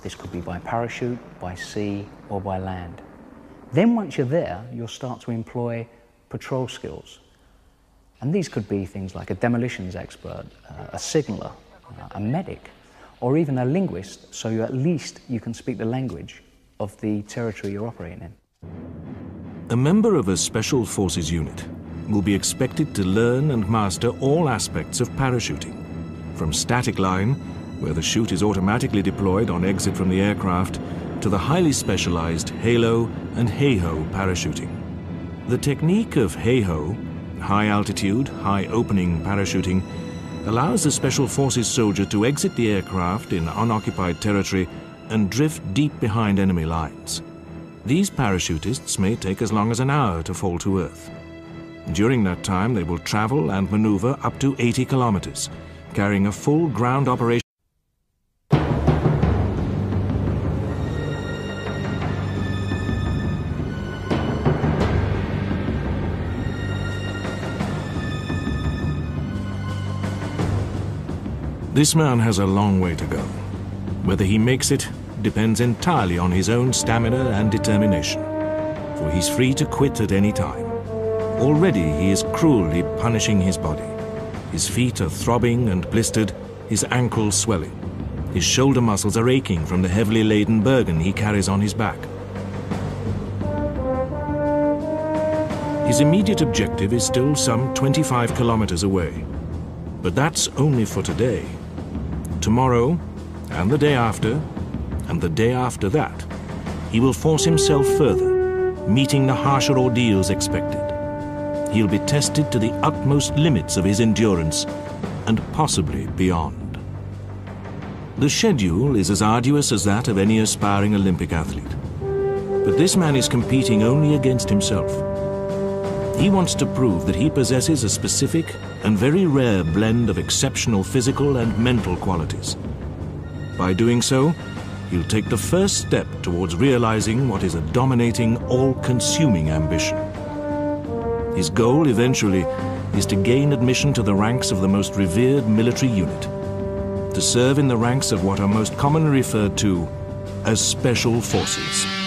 This could be by parachute, by sea, or by land. Then once you're there, you'll start to employ patrol skills. And these could be things like a demolitions expert, uh, a signaller, uh, a medic, or even a linguist, so you at least you can speak the language of the territory you're operating in. A member of a Special Forces unit will be expected to learn and master all aspects of parachuting, from static line, where the chute is automatically deployed on exit from the aircraft, to the highly specialized HALO and HAHO parachuting. The technique of HAHO, high altitude, high opening parachuting, allows the Special Forces soldier to exit the aircraft in unoccupied territory and drift deep behind enemy lines. These parachutists may take as long as an hour to fall to Earth. During that time, they will travel and maneuver up to 80 kilometers, carrying a full ground operation. This man has a long way to go. Whether he makes it depends entirely on his own stamina and determination, for he's free to quit at any time. Already he is cruelly punishing his body. His feet are throbbing and blistered, his ankles swelling. His shoulder muscles are aching from the heavily laden burden he carries on his back. His immediate objective is still some 25 kilometers away. But that's only for today. Tomorrow, and the day after, and the day after that, he will force himself further, meeting the harsher ordeals expected. He'll be tested to the utmost limits of his endurance, and possibly beyond. The schedule is as arduous as that of any aspiring Olympic athlete. But this man is competing only against himself. He wants to prove that he possesses a specific and very rare blend of exceptional physical and mental qualities. By doing so, he'll take the first step towards realizing what is a dominating, all-consuming ambition. His goal, eventually, is to gain admission to the ranks of the most revered military unit, to serve in the ranks of what are most commonly referred to as Special Forces.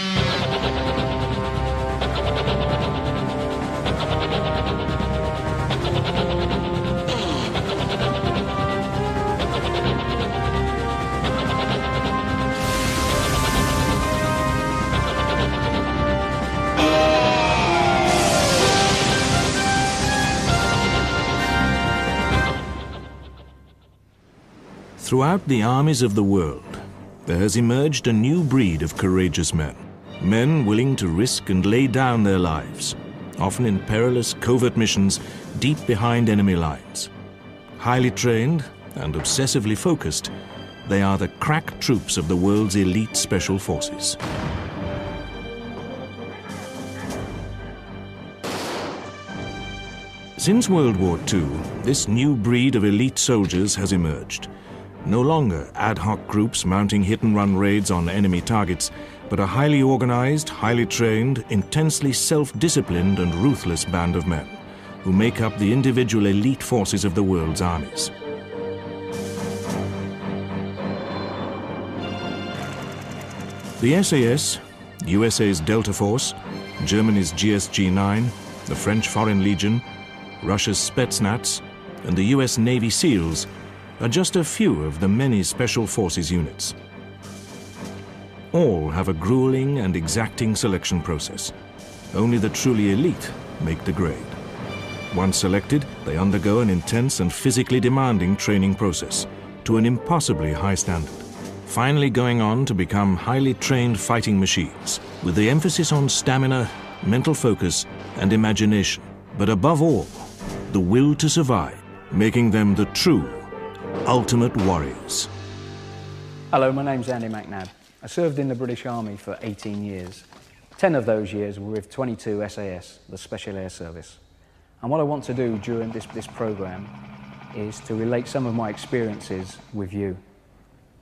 Throughout the armies of the world, there has emerged a new breed of courageous men. Men willing to risk and lay down their lives, often in perilous covert missions deep behind enemy lines. Highly trained and obsessively focused, they are the crack troops of the world's elite special forces. Since World War II, this new breed of elite soldiers has emerged. No longer ad hoc groups mounting hit and run raids on enemy targets, but a highly organized, highly trained, intensely self disciplined, and ruthless band of men who make up the individual elite forces of the world's armies. The SAS, USA's Delta Force, Germany's GSG 9, the French Foreign Legion, Russia's Spetsnaz, and the US Navy SEALs are just a few of the many special forces units. All have a grueling and exacting selection process. Only the truly elite make the grade. Once selected, they undergo an intense and physically demanding training process to an impossibly high standard, finally going on to become highly trained fighting machines with the emphasis on stamina, mental focus, and imagination, but above all, the will to survive, making them the true ultimate warriors. Hello, my name's Andy McNab. I served in the British Army for 18 years. 10 of those years were with 22 SAS, the Special Air Service. And what I want to do during this, this program is to relate some of my experiences with you.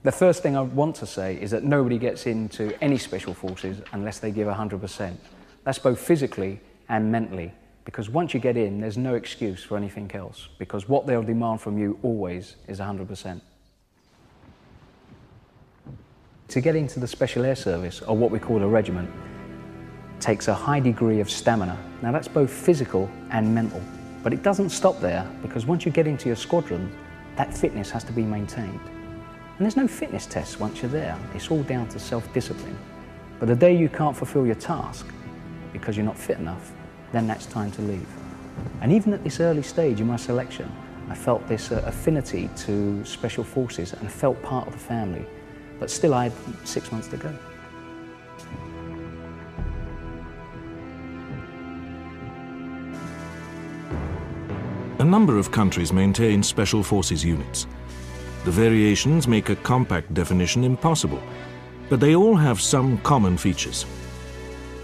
The first thing I want to say is that nobody gets into any special forces unless they give 100%. That's both physically and mentally, because once you get in, there's no excuse for anything else, because what they'll demand from you always is 100%. To get into the Special Air Service, or what we call a regiment, takes a high degree of stamina. Now that's both physical and mental, but it doesn't stop there, because once you get into your squadron, that fitness has to be maintained. And there's no fitness tests once you're there, it's all down to self-discipline. But the day you can't fulfill your task because you're not fit enough, then that's time to leave. And even at this early stage in my selection, I felt this uh, affinity to special forces and felt part of the family. But still, I had six months to go. A number of countries maintain special forces units. The variations make a compact definition impossible, but they all have some common features.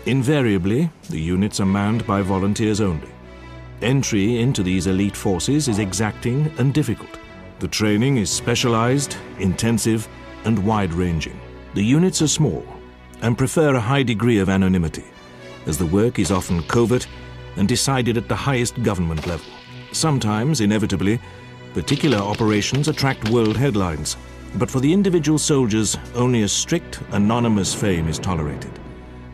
Invariably, the units are manned by volunteers only. Entry into these elite forces is exacting and difficult. The training is specialized, intensive, and wide-ranging. The units are small and prefer a high degree of anonymity, as the work is often covert and decided at the highest government level. Sometimes, inevitably, particular operations attract world headlines, but for the individual soldiers, only a strict, anonymous fame is tolerated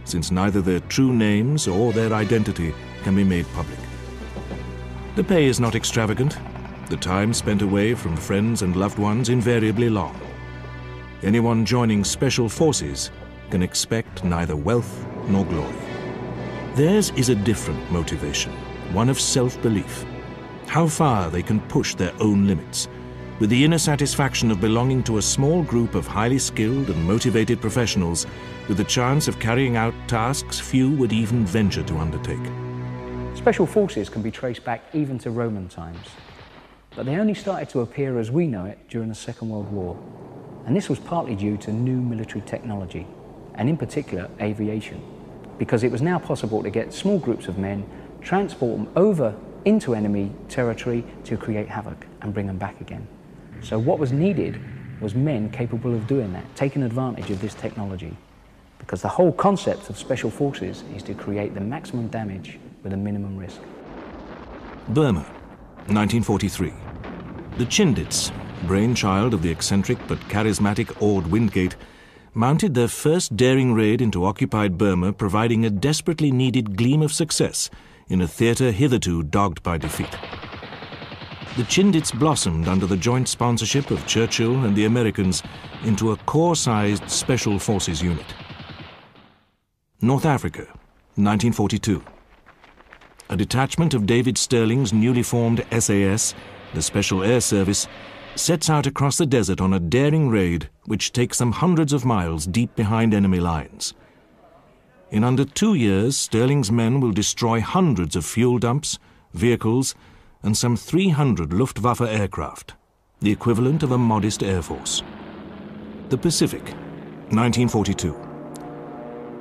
since neither their true names or their identity can be made public. The pay is not extravagant, the time spent away from friends and loved ones invariably long. Anyone joining special forces can expect neither wealth nor glory. Theirs is a different motivation, one of self-belief. How far they can push their own limits, with the inner satisfaction of belonging to a small group of highly skilled and motivated professionals with the chance of carrying out tasks few would even venture to undertake. Special forces can be traced back even to Roman times, but they only started to appear as we know it during the Second World War. And this was partly due to new military technology, and in particular aviation, because it was now possible to get small groups of men, transport them over into enemy territory to create havoc and bring them back again. So what was needed was men capable of doing that, taking advantage of this technology. Because the whole concept of special forces is to create the maximum damage with a minimum risk. Burma, 1943. The Chindits, brainchild of the eccentric but charismatic Orde Wingate, mounted their first daring raid into occupied Burma, providing a desperately needed gleam of success in a theatre hitherto dogged by defeat. The Chindits blossomed under the joint sponsorship of Churchill and the Americans into a corps-sized special forces unit. North Africa, 1942. A detachment of David Stirling's newly formed SAS, the Special Air Service, sets out across the desert on a daring raid which takes them hundreds of miles deep behind enemy lines. In under two years, Stirling's men will destroy hundreds of fuel dumps, vehicles, and some 300 Luftwaffe aircraft, the equivalent of a modest air force. The Pacific, 1942.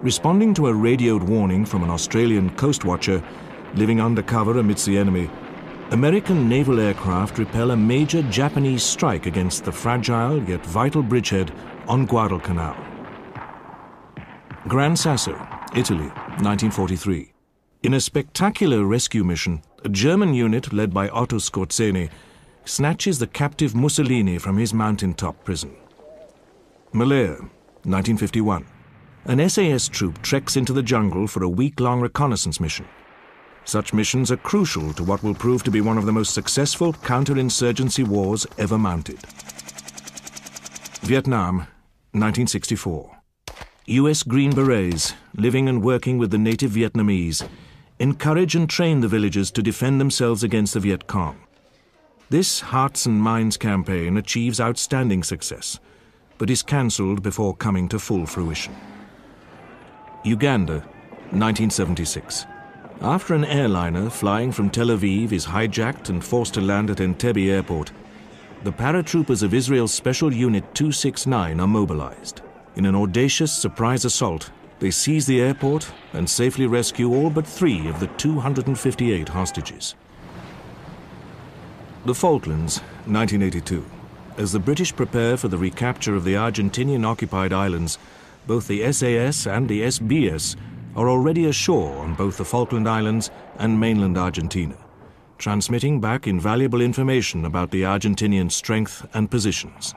Responding to a radioed warning from an Australian coast watcher living undercover amidst the enemy, American naval aircraft repel a major Japanese strike against the fragile yet vital bridgehead on Guadalcanal. Gran Sasso, Italy, 1943. In a spectacular rescue mission, a German unit led by Otto Skorzeny snatches the captive Mussolini from his mountaintop prison. Malaya, 1951. An SAS troop treks into the jungle for a week-long reconnaissance mission. Such missions are crucial to what will prove to be one of the most successful counterinsurgency wars ever mounted. Vietnam, 1964. US Green Berets, living and working with the native Vietnamese, encourage and train the villagers to defend themselves against the Viet Cong. This Hearts and Minds campaign achieves outstanding success, but is cancelled before coming to full fruition. Uganda, 1976. After an airliner flying from Tel Aviv is hijacked and forced to land at Entebbe airport, the paratroopers of Israel's Special Unit 269 are mobilized. In an audacious surprise assault, they seize the airport and safely rescue all but three of the 258 hostages. The Falklands, 1982. As the British prepare for the recapture of the Argentinian occupied islands, both the SAS and the SBS are already ashore on both the Falkland Islands and mainland Argentina, transmitting back invaluable information about the Argentinian strength and positions.